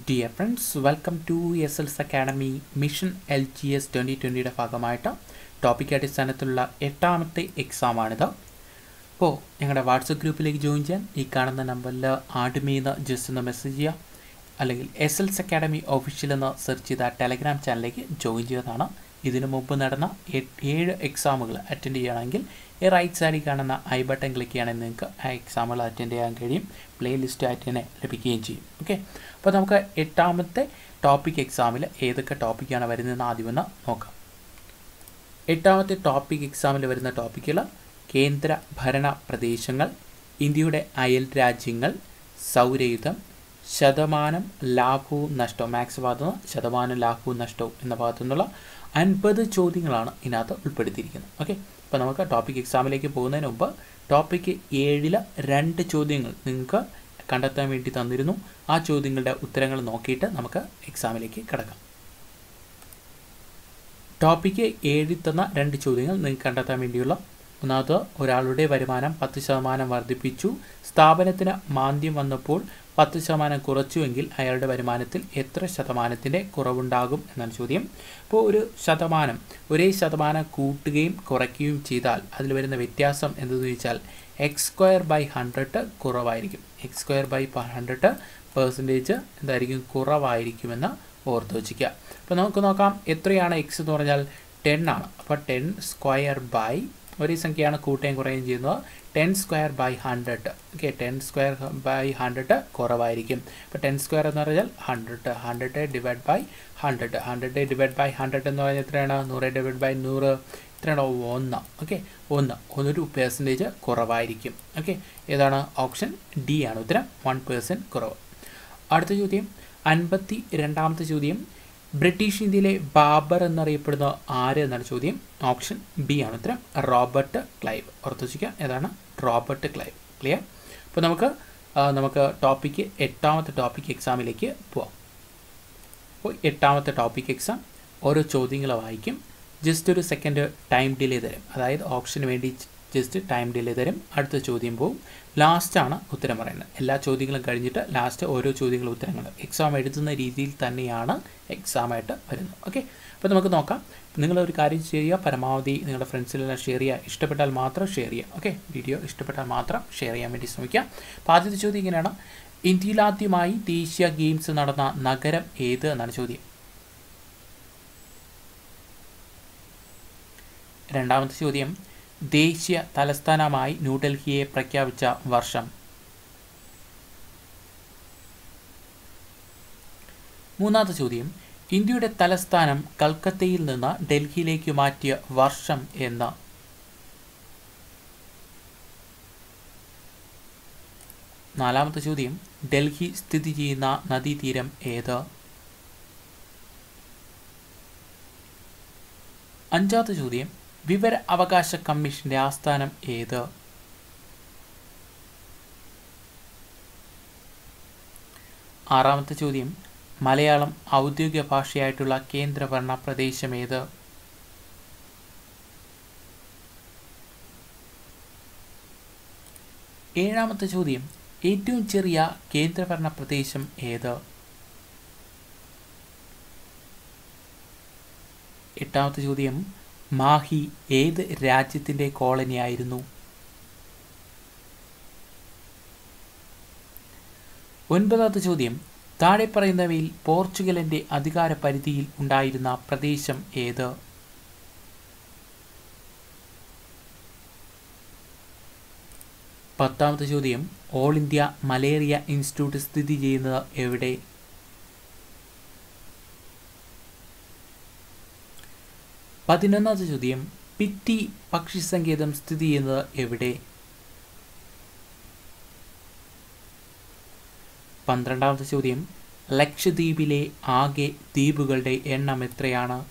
Dear friends welcome to S L's academy mission L G S twenty ട്വന്റിയുടെ ഭാഗമായിട്ട് topic അടിസ്ഥാനത്തിലുള്ള എട്ടാമത്തെ എക്സാമാണിത് അപ്പോൾ ഞങ്ങളുടെ വാട്സപ്പ് ഗ്രൂപ്പിലേക്ക് ജോയിൻ ചെയ്യാൻ ഈ കാണുന്ന നമ്പറിൽ ആഡ്മീന്ന് ജസ്റ്റ് ഒന്ന് മെസ്സേജ് ചെയ്യുക അല്ലെങ്കിൽ എസ് എൽസ് അക്കാഡമി ഒഫീഷ്യൽ എന്ന് സെർച്ച് ചെയ്ത ടെലഗ്രാം ചാനലിലേക്ക് ജോയിൻ ചെയ്യുന്നതാണ് ഇതിനു മുമ്പ് നടന്ന ഏഴ് എക്സാമുകൾ അറ്റൻഡ് ചെയ്യുകയാണെങ്കിൽ ഈ റൈറ്റ് സൈഡിൽ കാണുന്ന ഐ ബട്ടൺ ക്ലിക്ക് ചെയ്യുകയാണെങ്കിൽ നിങ്ങൾക്ക് ആ എക്സാമുകൾ അറ്റൻഡ് ചെയ്യാൻ കഴിയും. പ്ലേ ലിസ്റ്റ് ആയിട്ട് ലഭിക്കുകയും ചെയ്യും. ഓക്കെ അപ്പോൾ നമുക്ക് എട്ടാമത്തെ ടോപ്പിക് എക്സാമിൽ ഏതൊക്കെ ടോപ്പിക്കാണ് വരുന്നതെന്ന് ആദ്യം ഒന്ന് നോക്കാം. എട്ടാമത്തെ ടോപ്പിക് എക്സാമിൽ വരുന്ന ടോപ്പിക്കുകൾ കേന്ദ്ര ഭരണ പ്രദേശങ്ങൾ ഇന്ത്യയുടെ അയൽ രാജ്യങ്ങൾ സൗരയുധം ശതമാനം ലാഭവും നഷ്ടവും മാക്സ് ഭാഗത്തു നിന്ന് ശതമാനം ലാഭവും നഷ്ടവും എന്ന ഭാഗത്തു നിന്നുള്ള അൻപത് ചോദ്യങ്ങളാണ് ഇതിനകത്ത് ഉൾപ്പെടുത്തിയിരിക്കുന്നത്. ഓക്കെ അപ്പോൾ നമുക്ക് ടോപ്പിക് എക്സാമിലേക്ക് പോകുന്നതിന് മുമ്പ് ടോപ്പിക്ക് ഏഴിലെ രണ്ട് ചോദ്യങ്ങൾ നിങ്ങൾക്ക് കണ്ടെത്താൻ വേണ്ടി തന്നിരുന്നു. ആ ചോദ്യങ്ങളുടെ ഉത്തരങ്ങൾ നോക്കിയിട്ട് നമുക്ക് എക്സാമിലേക്ക് കിടക്കാം. ടോപ്പിക്ക് ഏഴിൽ തന്ന രണ്ട് ചോദ്യങ്ങൾ നിങ്ങൾക്ക് കണ്ടെത്താൻ വേണ്ടിയുള്ള ഒന്നാമത് ഒരാളുടെ വരുമാനം പത്ത് ശതമാനം വർദ്ധിപ്പിച്ചു. സ്ഥാപനത്തിന് മാന്ദ്യം വന്നപ്പോൾ പത്ത് ശതമാനം കുറച്ചുവെങ്കിൽ അയാളുടെ വരുമാനത്തിൽ എത്ര ശതമാനത്തിന്റെ കുറവുണ്ടാകും എന്നാണ് ചോദ്യം. അപ്പോൾ ഒരു ശതമാനം ഒരേ ശതമാനം കൂട്ടുകയും കുറയ്ക്കുകയും ചെയ്താൽ അതിൽ വരുന്ന വ്യത്യാസം എന്തെന്ന് ചോദിച്ചാൽ എക്സ് സ്ക്വയർ ബൈ ഹൺഡ്രഡ് കുറവായിരിക്കും. X square by hundred percentage എന്തായിരിക്കും? കുറവായിരിക്കുമെന്ന് ഓർത്ത് വച്ചിരിക്കുക അപ്പോൾ നമുക്ക് നോക്കാം എത്രയാണ് എക്സ് എന്ന് പറഞ്ഞാൽ ടെൻ ആണ്. അപ്പോൾ ടെൻ സ്ക്വയർ ബൈ ഒരേ സംഖ്യയാണ് കൂട്ടുകയും കുറയുകയും ചെയ്യുന്നത്. Ten square by hundred. Okay ten square by hundred കുറവായിരിക്കും. അപ്പോൾ ടെൻ സ്ക്വയർ എന്ന് പറഞ്ഞാൽ hundred. Hundred divide by hundred. Hundred divide by hundred എന്ന് പറഞ്ഞാൽ എത്രയാണ്? നൂറ് ഡിവൈഡ് ബൈ നൂറ്. എത്രയാണോ ഒന്ന്. ഓക്കെ ഒന്ന്. ഒന്നൊരു പെർസെന്റേജ് കുറവായിരിക്കും. ഓക്കെ ഏതാണ്? ഓപ്ഷൻ ഡി ആണ്. ഉത്തരം വൺ പേഴ്സന്റ് കുറവ്. അടുത്ത ചോദ്യം അൻപത്തി രണ്ടാമത്തെ ചോദ്യം ബ്രിട്ടീഷ് ഇന്ത്യയിലെ ബാബർ എന്നറിയപ്പെടുന്ന ആര് എന്നാണ് ചോദ്യം? ഓപ്ഷൻ ബി ആണ്. ഉത്തരം റോബർട്ട് ക്ലൈവ്. ഓർത്ത് വച്ചിരിക്കുക. ഏതാണ്? റോബർട്ട് ക്ലൈവ് ക്ലിയർ അപ്പോൾ നമുക്ക് നമുക്ക് ടോപ്പിക്ക് എട്ടാമത്തെ ടോപ്പിക് എക്സാമിലേക്ക് പോവാം. അപ്പോൾ എട്ടാമത്തെ ടോപ്പിക് എക്സാം ഓരോ ചോദ്യങ്ങൾ വായിക്കും. ജസ്റ്റ് ഒരു സെക്കൻഡ് ടൈം ഡിലേ തരും. അതായത് ഓപ്ഷന് വേണ്ടി ജസ്റ്റ് ടൈം ഡിലേ തരും. അടുത്ത ചോദ്യം പോവും. ലാസ്റ്റാണ് ഉത്തരം പറയുന്നത്. എല്ലാ ചോദ്യങ്ങളും കഴിഞ്ഞിട്ട് ലാസ്റ്റ് ഓരോ ചോദ്യങ്ങളും ഉത്തരങ്ങൾ. എക്സാം എഴുതുന്ന രീതിയിൽ തന്നെയാണ് എക്സാമായിട്ട് വരുന്നത്. ഓക്കെ അപ്പോൾ നമുക്ക് നോക്കാം. നിങ്ങൾ ഒരു കാര്യം ചെയ്യുക. പരമാവധി നിങ്ങളുടെ ഫ്രണ്ട്സിലെല്ലാം ഷെയർ ചെയ്യുക. ഇഷ്ടപ്പെട്ടാൽ മാത്രം ഷെയർ ചെയ്യുക. ഓക്കെ വീഡിയോ ഇഷ്ടപ്പെട്ടാൽ മാത്രം ഷെയർ ചെയ്യാൻ വേണ്ടി ശ്രമിക്കുക. അപ്പോൾ ആദ്യത്തെ ചോദ്യം ഇങ്ങനെയാണ്. ഇന്ത്യയിലാദ്യമായി ദേശീയ ഗെയിംസ് നടന്ന നഗരം ഏത് എന്നാണ് ചോദ്യം. രണ്ടാമത്തെ ചോദ്യം. ദേശീയ തലസ്ഥാനമായി ന്യൂഡൽഹിയെ പ്രഖ്യാപിച്ച വർഷം. മൂന്നാമത്തെ ചോദ്യം. ഇന്ത്യയുടെ തലസ്ഥാനം കൽക്കത്തയിൽ നിന്ന് ഡൽഹിയിലേക്ക് മാറ്റിയ വർഷം എന്ന് നാലാമത്തെ ചോദ്യം ഡൽഹി സ്ഥിതി ചെയ്യുന്ന നദീതീരം ഏത്? അഞ്ചാമത്തെ ചോദ്യം വിവര അവകാശ കമ്മീഷന്റെ ആസ്ഥാനം ഏത്? ആറാമത്തെ ചോദ്യം മലയാളം ഔദ്യോഗിക ഭാഷയായിട്ടുള്ള കേന്ദ്രഭരണ പ്രദേശം ഏത് ഏഴാമത്തെ ചോദ്യം ഏറ്റവും ചെറിയ കേന്ദ്രഭരണ പ്രദേശം ഏത്? എട്ടാമത്തെ ചോദ്യം മാഹി ഏത് രാജ്യത്തിന്റെ കോളനിയായിരുന്നു? ഒൻപതാമത്തെ ചോദ്യം താഴെ പറയുന്നവയിൽ പോർച്ചുഗലിന്റെ അധികാര പരിധിയിൽ ഉണ്ടായിരുന്ന പ്രദേശം ഏത്? പത്താമത്തെ ചോദ്യം ഓൾ ഇന്ത്യ മലേറിയ ഇൻസ്റ്റിറ്റ്യൂട്ട് സ്ഥിതി ചെയ്യുന്നത് എവിടെ? പതിനൊന്നാമത്തെ ചോദ്യം പിറ്റി പക്ഷി സങ്കേതം സ്ഥിതി ചെയ്യുന്നത് എവിടെ? പന്ത്രണ്ടാമത്തെ ചോദ്യം ലക്ഷദ്വീപിലെ ആകെ ദ്വീപുകളുടെ എണ്ണം എത്രയാണ്?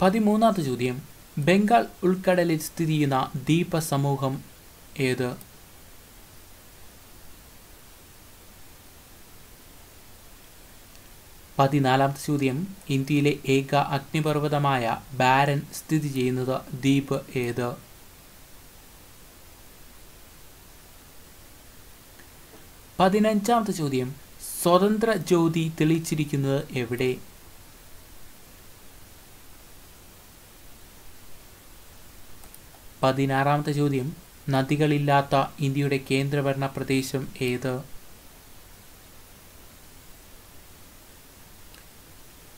പതിമൂന്നാമത്തെ ചോദ്യം ബംഗാൾ ഉൾക്കടലിൽ സ്ഥിതി ചെയ്യുന്ന ദ്വീപ സമൂഹം ഏത്? പതിനാലാമത്തെ ചോദ്യം ഇന്ത്യയിലെ ഏക അഗ്നിപർവതമായ ബാരൻ സ്ഥിതി ചെയ്യുന്നത് ദ്വീപ് ഏത്? പതിനഞ്ചാമത്തെ ചോദ്യം. സ്വതന്ത്ര ജ്യോതി തെളിയിച്ചിരിക്കുന്നത് എവിടെ? പതിനാറാമത്തെ ചോദ്യം. നദികളില്ലാത്ത ഇന്ത്യയുടെ കേന്ദ്രഭരണ പ്രദേശം ഏത്?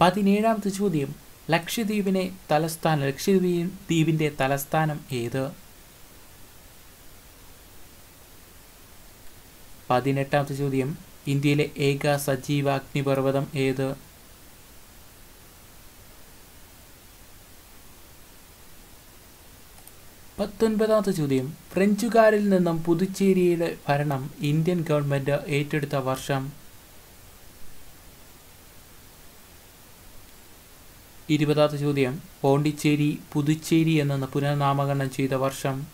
പതിനേഴാമത്തെ ചോദ്യം. ലക്ഷദ്വീപിനെ തലസ്ഥാനം ലക്ഷദ്വീപ് ദ്വീപിന്റെ തലസ്ഥാനം ഏത്? പതിനെട്ടാമത്തെ ചോദ്യം. ഇന്ത്യയിലെ ഏക സജീവ അഗ്നിപർവതം ഏത്? പത്തൊൻപതാമത്തെ ചോദ്യം. ഫ്രഞ്ചുകാരിൽ നിന്നും പുതുച്ചേരിയുടെ ഭരണം ഇന്ത്യൻ ഗവൺമെന്റ് ഏറ്റെടുത്ത വർഷം? ഇരുപതാമത്തെ ചോദ്യം. പോണ്ടിച്ചേരി പുതുച്ചേരി എന്ന പുനർനാമകരണം ചെയ്ത വർഷം?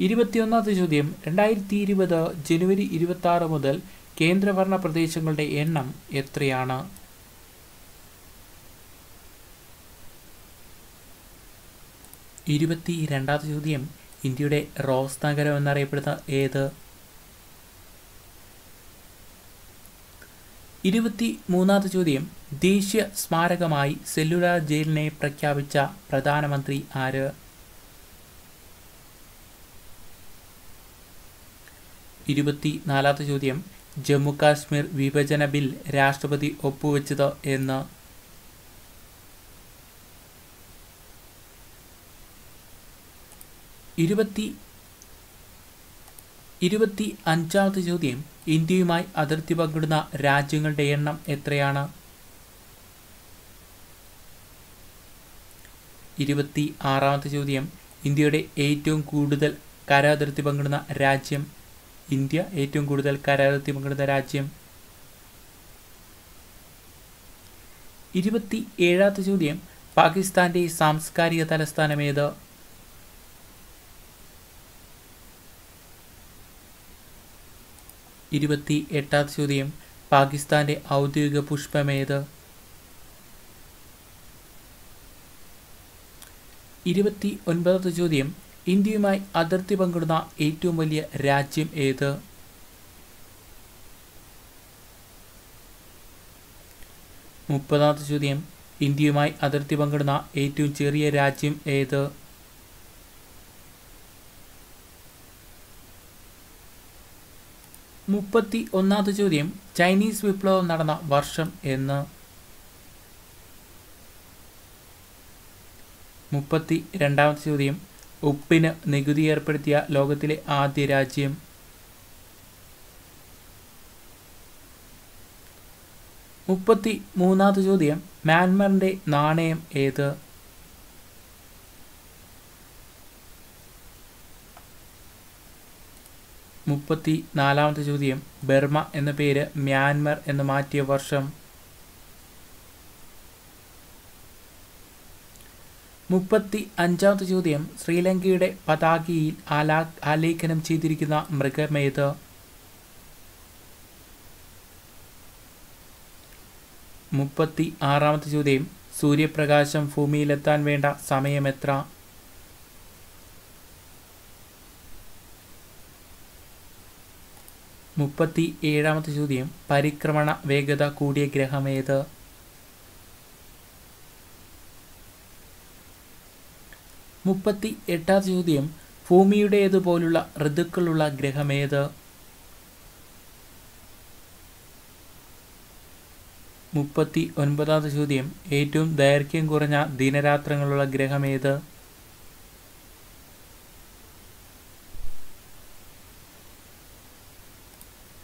ഇരുപത്തിയൊന്നാമത്തെ ചോദ്യം. രണ്ടായിരത്തി ഇരുപത് ജനുവരി ഇരുപത്തി ആറ് മുതൽ കേന്ദ്രഭരണ പ്രദേശങ്ങളുടെ എണ്ണം എത്രയാണ്? ഇരുപത്തി രണ്ടാമത്തെ ചോദ്യം. ഇന്ത്യയുടെ റോസ് നഗരം എന്നറിയപ്പെടുന്ന ഏത്? ഇരുപത്തി മൂന്നാമത്തെ ചോദ്യം. ദേശീയ സ്മാരകമായി സെല്ലുലാർ ജയിലിനെ പ്രഖ്യാപിച്ച പ്രധാനമന്ത്രി ആര്? ഇരുപത്തി നാലാമത്തെ ചോദ്യം. ജമ്മു കാശ്മീർ വിഭജന ബിൽ രാഷ്ട്രപതി ഒപ്പുവെച്ചത് എന്ന്? ഇരുപത്തി ഇരുപത്തി അഞ്ചാമത്തെ ചോദ്യം. ഇന്ത്യയുമായി അതിർത്തി പങ്കിടുന്ന രാജ്യങ്ങളുടെ എണ്ണം എത്രയാണ്? ഇരുപത്തി ആറാമത്തെ ചോദ്യം. ഇന്ത്യയുടെ ഏറ്റവും കൂടുതൽ കര അതിർത്തി പങ്കിടുന്ന രാജ്യം ഇന്ത്യ ഏറ്റവും കൂടുതൽ കര അതിർത്തി പങ്കിടുന്ന രാജ്യം. ഇരുപത്തി ഏഴാമത്തെ ചോദ്യം പാകിസ്ഥാന്റെ സാംസ്കാരിക തലസ്ഥാനം ഏത്? ഇരുപത്തി എട്ടാമത്തെ ചോദ്യം പാകിസ്ഥാന്റെ ഔദ്യോഗിക പുഷ്പമേത് ഇരുപത്തി ഒൻപതാമത്തെ ചോദ്യം ഇന്ത്യയുമായി അതിർത്തി പങ്കിടുന്ന ഏറ്റവും വലിയ രാജ്യം ഏത്? മുപ്പതാമത്തെ ചോദ്യം. ഇന്ത്യയുമായി അതിർത്തി പങ്കിടുന്ന ഏറ്റവും ചെറിയ രാജ്യം ഏത്? മുപ്പത്തി ഒന്നാമത്തെ ചോദ്യം. ചൈനീസ് വിപ്ലവം നടന്ന വർഷം എന്ന്. മുപ്പത്തി രണ്ടാമത്തെ ചോദ്യം. ഉപ്പിന് നികുതി ഏർപ്പെടുത്തിയ ലോകത്തിലെ ആദ്യ രാജ്യം. മുപ്പത്തി മൂന്നാമത്തെ ചോദ്യം മ്യാൻമറിന്റെ നാണയം ഏത്? മുപ്പത്തി നാലാമത്തെ ചോദ്യം ബർമ എന്ന പേര് മ്യാൻമർ എന്ന് മാറ്റിയ വർഷം. മുപ്പത്തി അഞ്ചാമത്തെ ചോദ്യം ശ്രീലങ്കയുടെ പതാകയിൽ ആലാ ആലേഖനം ചെയ്തിരിക്കുന്ന മൃഗമേത്? മുപ്പത്തി ആറാമത്തെ ചോദ്യം സൂര്യപ്രകാശം ഭൂമിയിലെത്താൻ വേണ്ട സമയമെത്ര മുപ്പത്തി ഏഴാമത്തെ ചോദ്യം പരിക്രമണ വേഗത കൂടിയ ഗ്രഹമേത്? മുപ്പത്തി എട്ടാം ചോദ്യം ഭൂമിയുടേതുപോലുള്ള ഋതുക്കളുള്ള ഗ്രഹമേത്? മുപ്പത്തി ഒൻപതാമത്തെ ചോദ്യം ഏറ്റവും ദൈർഘ്യം കുറഞ്ഞ ദിനരാത്രങ്ങളുള്ള ഗ്രഹമേത്?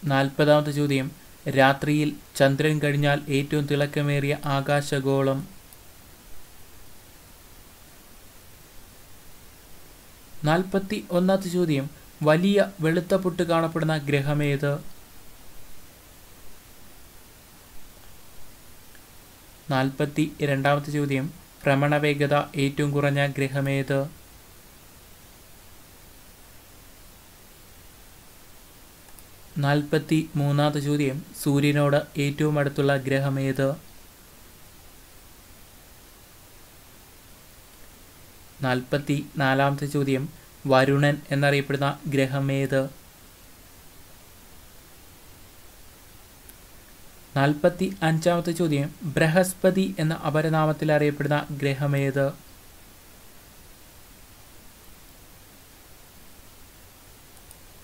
നാൽപ്പതാമത്തെ ചോദ്യം രാത്രിയിൽ ചന്ദ്രൻ കഴിഞ്ഞാൽ ഏറ്റവും തിളക്കമേറിയ ആകാശഗോളം? നാൽപ്പത്തി ഒന്നാമത്തെ ചോദ്യം. വലിയ വെളുത്ത പൊട്ട് കാണപ്പെടുന്ന ഗ്രഹമേത്? നാൽപ്പത്തി രണ്ടാമത്തെ ചോദ്യം. ഭ്രമണവേഗത ഏറ്റവും കുറഞ്ഞ ഗ്രഹമേത്? നാൽപ്പത്തി മൂന്നാമത്തെ ചോദ്യം. സൂര്യനോട് ഏറ്റവും അടുത്തുള്ള ഗ്രഹമേത്? നാൽപ്പത്തി നാലാമത്തെ ചോദ്യം വരുണൻ എന്നറിയപ്പെടുന്ന ഗ്രഹമേത് നാൽപ്പത്തി അഞ്ചാമത്തെ ചോദ്യം ബൃഹസ്പതി എന്ന അപരനാമത്തിൽ അറിയപ്പെടുന്ന ഗ്രഹമേത്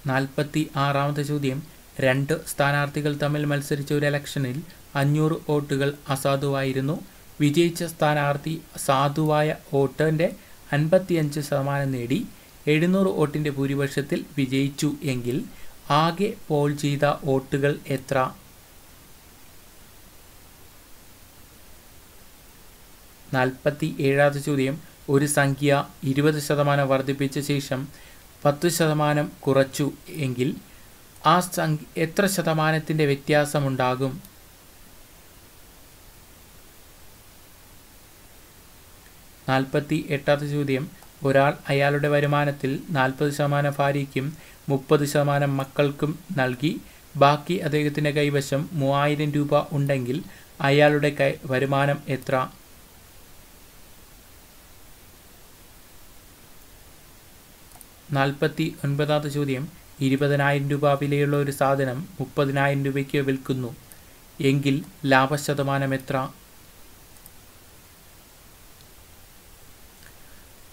നാൽപ്പത്തി ആറാമത്തെ ചോദ്യം രണ്ട് സ്ഥാനാർത്ഥികൾ തമ്മിൽ മത്സരിച്ച ഒരു ഇലക്ഷനിൽ അഞ്ഞൂറ് വോട്ടുകൾ അസാധുവായിരുന്നു. വിജയിച്ച സ്ഥാനാർത്ഥി സാധുവായ വോട്ടിന്റെ അൻപത്തിയഞ്ച് ശതമാനം നേടി എഴുന്നൂറ് വോട്ടിന്റെ ഭൂരിപക്ഷത്തിൽ വിജയിച്ചു എങ്കിൽ ആകെ പോൾ ചെയ്ത വോട്ടുകൾ എത്ര? നാൽപ്പത്തി ഏഴാമത്തെ ചോദ്യം. ഒരു സംഖ്യ ഇരുപത് ശതമാനം വർദ്ധിപ്പിച്ച ശേഷം പത്ത് ശതമാനം കുറച്ചു എങ്കിൽ ആ സംഖ്യ എത്ര ശതമാനത്തിന്റെ വ്യത്യാസമുണ്ടാകും? നാൽപ്പത്തി എട്ടാമത്തെ ചോദ്യം. ഒരാൾ അയാളുടെ വരുമാനത്തിൽ നാൽപ്പത് ശതമാനം ഭാര്യയ്ക്കും മുപ്പത് ശതമാനം മക്കൾക്കും നൽകി. ബാക്കി അദ്ദേഹത്തിന്റെ കൈവശം മൂവായിരം രൂപ ഉണ്ടെങ്കിൽ അയാളുടെ കൈ വരുമാനം എത്ര? നാൽപ്പത്തി ഒൻപതാമത്തെ ചോദ്യം. ഇരുപതിനായിരം രൂപ വിലയുള്ള ഒരു സാധനം മുപ്പതിനായിരം രൂപയ്ക്ക് വിൽക്കുന്നു. എങ്കിൽ ലാഭശതമാനം എത്ര?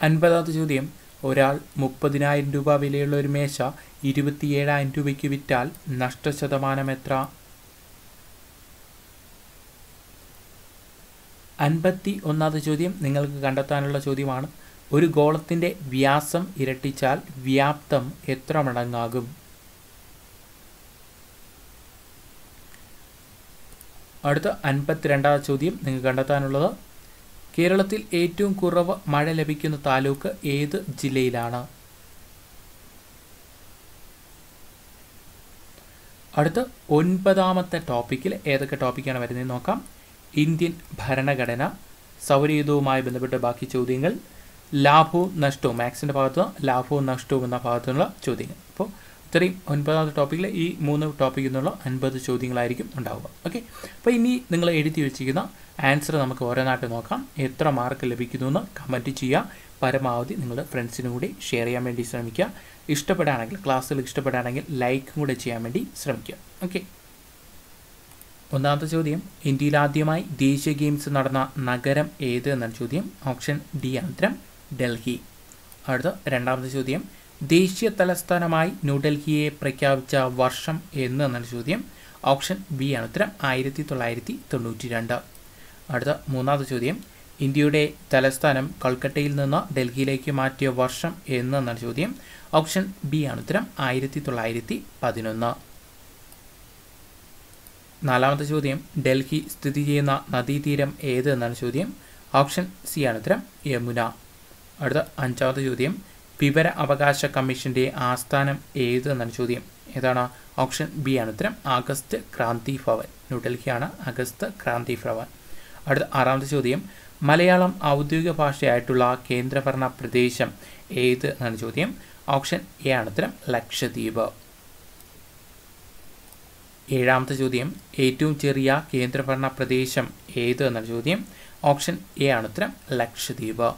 അൻപതാമത്തെ ചോദ്യം. ഒരാൾ മുപ്പതിനായിരം രൂപ വിലയുള്ള ഒരു മേശ ഇരുപത്തിയേഴായിരം രൂപയ്ക്ക് വിറ്റാൽ നഷ്ടശതമാനം എത്ര? അൻപത്തി ഒന്നാമത്തെ ചോദ്യം നിങ്ങൾക്ക് കണ്ടെത്താനുള്ള ചോദ്യമാണ്. ഒരു ഗോളത്തിന്റെ വ്യാസം ഇരട്ടിച്ചാൽ വ്യാപ്തം എത്ര മടങ്ങാകും? അടുത്ത അൻപത്തിരണ്ടാമത്തെ ചോദ്യം നിങ്ങൾക്ക് കണ്ടെത്താനുള്ളത്. കേരളത്തിൽ ഏറ്റവും കുറവ് മഴ ലഭിക്കുന്ന താലൂക്ക് ഏത് ജില്ലയിലാണ്? അടുത്ത ഒൻപതാമത്തെ ടോപ്പിക്കിൽ ഏതൊക്കെ ടോപ്പിക്കാണ് വരുന്നത് നോക്കാം. ഇന്ത്യൻ ഭരണഘടന സൗരയുധവുമായി ബന്ധപ്പെട്ട ബാക്കി ചോദ്യങ്ങൾ ലാഭവും നഷ്ടവും മാത്സിന്റെ ഭാഗത്ത് ലാഭവും നഷ്ടവും എന്ന ഭാഗത്തുനിന്നുള്ള ചോദ്യങ്ങൾ. അപ്പോൾ ഇത്രയും ഒൻപതാമത്തെ ടോപ്പിക്കിൽ ഈ മൂന്ന് ടോപ്പിക്കിൽ നിന്നുള്ള അൻപത് ചോദ്യങ്ങളായിരിക്കും ഉണ്ടാവുക. ഓക്കെ അപ്പോൾ ഇനി നിങ്ങൾ എഴുതി വെച്ചിരിക്കുന്ന ആൻസർ നമുക്ക് ഓരോന്നായിട്ട് നോക്കാം. എത്ര മാർക്ക് ലഭിക്കുന്നു എന്ന് കമന്റ് ചെയ്യുക. പരമാവധി നിങ്ങളുടെ ഫ്രണ്ട്സിനും കൂടി ഷെയർ ചെയ്യാൻ വേണ്ടി ശ്രമിക്കുക. ഇഷ്ടപ്പെടുകയാണെങ്കിൽ ക്ലാസ്സുകൾ ഇഷ്ടപ്പെടുകയാണെങ്കിൽ ലൈക്കും കൂടെ ചെയ്യാൻ വേണ്ടി ശ്രമിക്കുക. ഓക്കെ ഒന്നാമത്തെ ചോദ്യം ഇന്ത്യയിൽ ആദ്യമായി ദേശീയ ഗെയിംസ് നടന്ന നഗരം ഏത് എന്നാണ് ചോദ്യം? ഓപ്ഷൻ ഡി ആണ് ഉത്തരം ഡൽഹി. അടുത്ത രണ്ടാമത്തെ ചോദ്യം ദേശീയ തലസ്ഥാനമായി ന്യൂഡൽഹിയെ പ്രഖ്യാപിച്ച വർഷം എന്ന് എന്നാണ് ചോദ്യം. ഓപ്ഷൻ ബി ആണ് ഉത്തരം. ആയിരത്തി തൊള്ളായിരത്തി തൊണ്ണൂറ്റി രണ്ട് അടുത്ത മൂന്നാമത്തെ ചോദ്യം. ഇന്ത്യയുടെ തലസ്ഥാനം കൽക്കട്ടയിൽ നിന്ന് ഡൽഹിയിലേക്ക് മാറ്റിയ വർഷം എന്ന് എന്നാണ് ചോദ്യം. ഓപ്ഷൻ ബി ആണ് ഉത്തരം. ആയിരത്തി തൊള്ളായിരത്തി പതിനൊന്ന് നാലാമത്തെ ചോദ്യം. ഡൽഹി സ്ഥിതി ചെയ്യുന്ന നദീതീരം ഏത് എന്നാണ് ചോദ്യം. ഓപ്ഷൻ സി ആണ് ഉത്തരം. യമുന. അടുത്ത അഞ്ചാമത്തെ ചോദ്യം. വിവര അവകാശ കമ്മീഷന്റെ ആസ്ഥാനം ഏത് എന്നാണ് ചോദ്യം? ഏതാണ് ഓപ്ഷൻ ബി ആണ് ഉത്തരം. അഗസ്റ്റ് ക്രാന്തി ഭവൻ. ന്യൂഡൽഹിയാണ് അഗസ്റ്റ് ക്രാന്തി ഭവൻ. അടുത്ത ആറാമത്തെ ചോദ്യം. മലയാളം ഔദ്യോഗിക ഭാഷയായിട്ടുള്ള കേന്ദ്രഭരണ പ്രദേശം ഏത് എന്നാണ് ചോദ്യം. ഓപ്ഷൻ എ ആണ് ഉത്തരം. ലക്ഷദ്വീപ്. ഏഴാമത്തെ ചോദ്യം. ഏറ്റവും ചെറിയ കേന്ദ്രഭരണ പ്രദേശം ഏത് എന്നാണ് ചോദ്യം. ഓപ്ഷൻ എ ആണ് ഉത്തരം. ലക്ഷദ്വീപ്.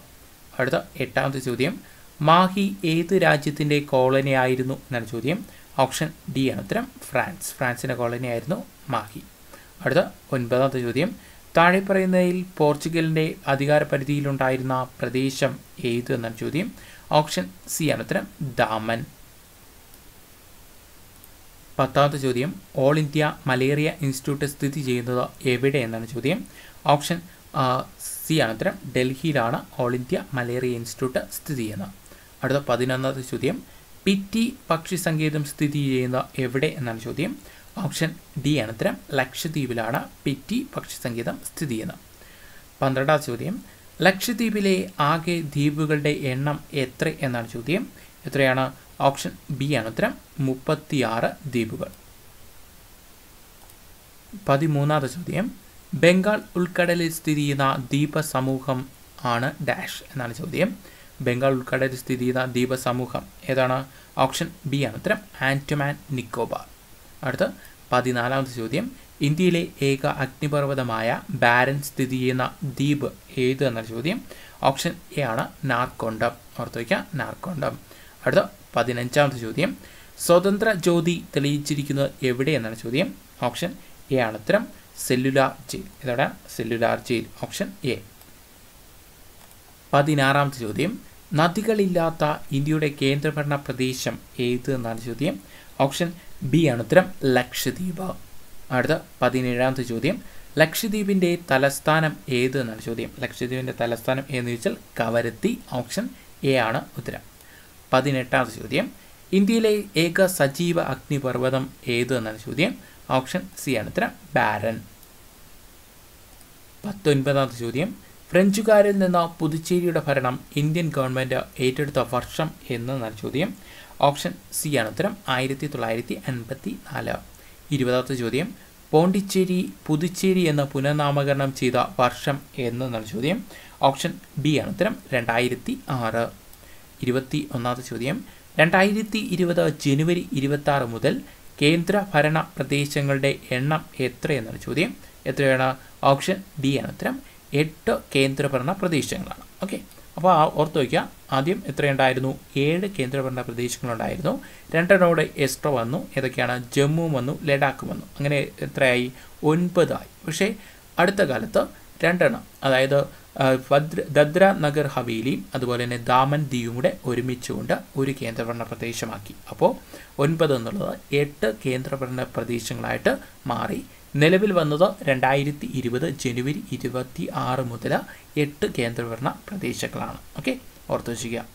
അടുത്ത എട്ടാമത്തെ ചോദ്യം. മാഹി ഏത് രാജ്യത്തിന്റെ കോളനി ആയിരുന്നു എന്നാണ് ചോദ്യം. ഓപ്ഷൻ ഡി ആണ് ഉത്തരം. ഫ്രാൻസ്. ഫ്രാൻസിന്റെ കോളനി ആയിരുന്നു മാഹി. അടുത്ത ഒൻപതാമത്തെ ചോദ്യം. താഴെ പറയുന്നതിൽ പോർച്ചുഗലിന്റെ അധികാര പരിധിയിലുണ്ടായിരുന്ന പ്രദേശം ഏത് എന്നാണ് ചോദ്യം. ഓപ്ഷൻ സി ആണ് ഉത്തരം. ദാമൻ. പത്താമത്തെ ചോദ്യം. ഓൾ ഇന്ത്യ മലേറിയ ഇൻസ്റ്റിറ്റ്യൂട്ട് സ്ഥിതി ചെയ്യുന്നത് എവിടെ എന്നാണ് ചോദ്യം. ഓപ്ഷൻ സി ആണ് ഉത്തരം. ഡൽഹിയിലാണ് ഓൾ ഇന്ത്യ മലേറിയ ഇൻസ്റ്റിറ്റ്യൂട്ട് സ്ഥിതി ചെയ്യുന്നത്. അടുത്ത പതിനൊന്നാമത്തെ ചോദ്യം. പിറ്റി പക്ഷി സങ്കേതം സ്ഥിതി ചെയ്യുന്ന എവിടെ എന്നാണ് ചോദ്യം. ഓപ്ഷൻ ഡി ആണ് ഉത്തരം. ലക്ഷദ്വീപിലാണ് പിറ്റി പക്ഷി സങ്കേതം സ്ഥിതി ചെയ്യുന്നത്. പന്ത്രണ്ടാം ചോദ്യം. ലക്ഷദ്വീപിലെ ആകെ ദ്വീപുകളുടെ എണ്ണം എത്ര എന്നാണ് ചോദ്യം. എത്രയാണ്? ഓപ്ഷൻ ബി ആണ് ഉത്തരം. മുപ്പത്തിയാറ് ദ്വീപുകൾ. പതിമൂന്നാമത്തെ ചോദ്യം. ബംഗാൾ ഉൾക്കടലിൽ സ്ഥിതി ചെയ്യുന്ന ദ്വീപ സമൂഹം ആണ് ഡാഷ് എന്നാണ് ചോദ്യം. ബംഗാൾ ഉൾക്കടലിൽ സ്ഥിതി ചെയ്ത ദ്വീപ സമൂഹം ഏതാണ്? ഓപ്ഷൻ ബി ആണ്. ഉത്തരം ആന്റമാൻ നിക്കോബാർ. അടുത്ത പതിനാലാമത്തെ ചോദ്യം. ഇന്ത്യയിലെ ഏക അഗ്നിപർവതമായ ബാരൻ സ്ഥിതി ചെയ്യുന്ന ദ്വീപ് ഏത് എന്ന ചോദ്യം. ഓപ്ഷൻ എ ആണ് നാർക്കൊണ്ടം. ഓർത്ത് വയ്ക്കുക നാർക്കൊണ്ടം. അടുത്ത പതിനഞ്ചാമത്തെ ചോദ്യം. സ്വതന്ത്ര ജ്യോതി തെളിയിച്ചിരിക്കുന്നത് എവിടെ എന്നാണ് ചോദ്യം. ഓപ്ഷൻ എ ആണ്. ഉത്തരം സെല്ലുലാർ ജയിൽ. ഇതോടെ സെല്ലുലാർ ജയിൽ. Option A. പതിനാറാമത്തെ ചോദ്യം. നദികളില്ലാത്ത ഇന്ത്യയുടെ കേന്ദ്രഭരണ പ്രദേശം ഏത് എന്നാണ് ചോദ്യം. ഓപ്ഷൻ ബി ആണ് ഉത്തരം ലക്ഷദ്വീപ്. അടുത്ത പതിനേഴാമത്തെ ചോദ്യം. ലക്ഷദ്വീപിന്റെ തലസ്ഥാനം ഏത് എന്നാണ് ചോദ്യം. ലക്ഷദ്വീപിന്റെ തലസ്ഥാനം ഏതെന്ന് ചോദിച്ചാൽ കവരത്തി. ഓപ്ഷൻ എ ആണ് ഉത്തരം. പതിനെട്ടാമത്തെ ചോദ്യം. ഇന്ത്യയിലെ ഏക സജീവ അഗ്നിപർവതം ഏത് എന്നാണ് ചോദ്യം. ഓപ്ഷൻ സി ആണ് ഉത്തരം ബാരൻ. പത്തൊൻപതാമത്തെ ചോദ്യം. ഫ്രഞ്ചുകാരിൽ നിന്ന് പുതുച്ചേരിയുടെ ഭരണം ഇന്ത്യൻ ഗവൺമെന്റ് ഏറ്റെടുത്ത വർഷം എന്നാണ് ചോദ്യം. ഓപ്ഷൻ സി ആണ് ഉത്തരം. ആയിരത്തി തൊള്ളായിരത്തി അൻപത്തി നാല് ഇരുപതാമത്തെ ചോദ്യം. പോണ്ടിച്ചേരി പുതുച്ചേരി എന്ന പുനർനാമകരണം ചെയ്ത വർഷം എന്നാണ് ചോദ്യം. ഓപ്ഷൻ ബി ആണ് ഉത്തരം. രണ്ടായിരത്തി ആറ് ഇരുപത്തി ഒന്നാമത്തെ ചോദ്യം. രണ്ടായിരത്തി ഇരുപത് ജനുവരി ഇരുപത്തി മുതൽ കേന്ദ്ര ഭരണ പ്രദേശങ്ങളുടെ എണ്ണം എത്രയെന്നാണ് ചോദ്യം. എത്രയാണ്? ഓപ്ഷൻ ഡി ആണ് ഉത്തരം. എട്ട് കേന്ദ്രഭരണ പ്രദേശങ്ങളാണ്. ഓക്കെ? അപ്പോൾ ഓർത്ത് വയ്ക്കുക. ആദ്യം എത്രയുണ്ടായിരുന്നു? ഏഴ് കേന്ദ്രഭരണ പ്രദേശങ്ങളുണ്ടായിരുന്നു. രണ്ടെണ്ണോടെ എക്സ്ട്രാ വന്നു. ഏതൊക്കെയാണ്? ജമ്മു വന്നു ലഡാക്ക് വന്നു. അങ്ങനെ എത്രയായി? ഒൻപതായി. പക്ഷേ അടുത്ത കാലത്ത് രണ്ടെണ്ണം അതായത് ദദ്ര നഗർ ഹവേലിയും അതുപോലെ തന്നെ ദാമൻ ദിയും കൂടെ ഒരുമിച്ചുകൊണ്ട് ഒരു കേന്ദ്രഭരണ പ്രദേശമാക്കി. അപ്പോൾ ഒൻപത് എന്നുള്ളത് എട്ട് കേന്ദ്രഭരണ പ്രദേശങ്ങളായിട്ട് മാറി. നിലവിൽ വന്നത് രണ്ടായിരത്തി ഇരുപത് ജനുവരി ഇരുപത്തി ആറ് മുതൽ എട്ട് കേന്ദ്രഭരണ പ്രദേശങ്ങളാണ്. ഓക്കെ? ഓർത്തു വയ്ക്കുക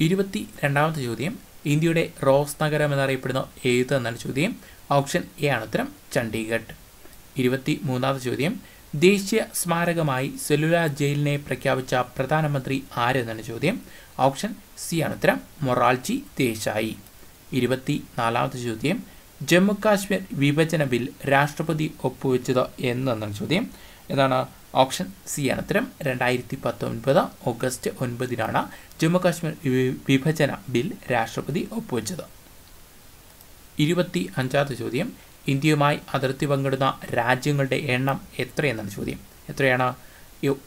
ഇരുപത്തി രണ്ടാമത്തെ ചോദ്യം. ഇന്ത്യയുടെ റോസ് നഗരം എന്നറിയപ്പെടുന്ന ഏത് എന്നാണ് ചോദ്യം. ഓപ്ഷൻ എ ആണ് ഉത്തരം ചണ്ഡീഗഡ്. ഇരുപത്തി മൂന്നാമത്തെ ചോദ്യം. ദേശീയ സ്മാരകമായി സെല്ലുലാർ ജയിലിനെ പ്രഖ്യാപിച്ച പ്രധാനമന്ത്രി ആരെന്നാണ് ചോദ്യം. ഓപ്ഷൻ സി ആണ് ഉത്തരം മൊറാൾജി ദേശായി. ഇരുപത്തി നാലാമത്തെ ചോദ്യം. ജമ്മു കാശ്മീർ വിഭജന ബിൽ രാഷ്ട്രപതി ഒപ്പുവെച്ചത് എന്നാണ് ചോദ്യം. ഏതാണ് ഓപ്ഷൻ സി ആണ് ഉത്തരം. രണ്ടായിരത്തി പത്തൊൻപത് ഓഗസ്റ്റ് ഒൻപതിനാണ് ജമ്മു കാശ്മീർ വിഭജന ബിൽ രാഷ്ട്രപതി ഒപ്പുവെച്ചത്. ഇരുപത്തി അഞ്ചാമത്തെ ചോദ്യം. ഇന്ത്യയുമായി അതിർത്തി പങ്കിടുന്ന രാജ്യങ്ങളുടെ എണ്ണം എത്രയെന്നാണ് ചോദ്യം. എത്രയാണ്?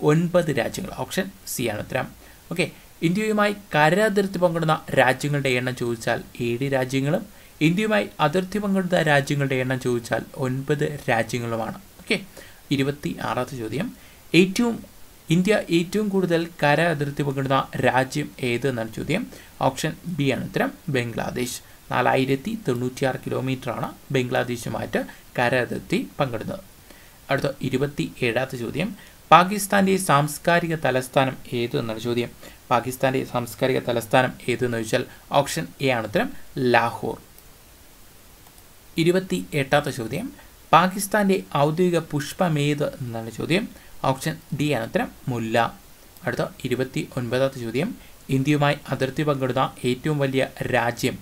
ഒൻപത് രാജ്യങ്ങൾ. ഓപ്ഷൻ സി ആണ് ഉത്തരം. ഓക്കെ. ഇന്ത്യയുമായി കര അതിർത്തി പങ്കിടുന്ന രാജ്യങ്ങളുടെ എണ്ണം ചോദിച്ചാൽ ഏഴ് രാജ്യങ്ങളും ഇന്ത്യയുമായി അതിർത്തി പങ്കിടുന്ന രാജ്യങ്ങളുടെ എണ്ണം ചോദിച്ചാൽ ഒൻപത് രാജ്യങ്ങളുമാണ്. ഓക്കെ ഇരുപത്തി ആറാമത്തെ ചോദ്യം. ഏറ്റവും ഇന്ത്യ ഏറ്റവും കൂടുതൽ കര അതിർത്തി പങ്കിടുന്ന രാജ്യം ഏത് എന്നാണ് ചോദ്യം? ഓപ്ഷൻ ബി ആണ് ഉത്തരം ബംഗ്ലാദേശ്. നാലായിരത്തി തൊണ്ണൂറ്റിയാറ് കിലോമീറ്ററാണ് ബംഗ്ലാദേശുമായിട്ട് കര അതിർത്തി പങ്കിടുന്നത്. അടുത്ത ഇരുപത്തി ഏഴാമത്തെ ചോദ്യം. പാകിസ്ഥാന്റെ സാംസ്കാരിക തലസ്ഥാനം ഏത് എന്നാണ് ചോദ്യം? പാകിസ്ഥാന്റെ സാംസ്കാരിക തലസ്ഥാനം ഏതെന്ന് ചോദിച്ചാൽ ഓപ്ഷൻ എ ആണ് ഉത്തരം ലാഹോർ. ഇരുപത്തി എട്ടാമത്തെ ചോദ്യം. പാകിസ്ഥാന്റെ ഔദ്യോഗിക പുഷ്പമേത് എന്നാണ് ചോദ്യം. ഓപ്ഷൻ ഡി ആണ് ഉത്തരം മുല്ല. അടുത്ത ഇരുപത്തി ഒൻപതാമത്തെ ചോദ്യം. ഇന്ത്യയുമായി അതിർത്തി പങ്കിടുന്ന ഏറ്റവും വലിയ രാജ്യം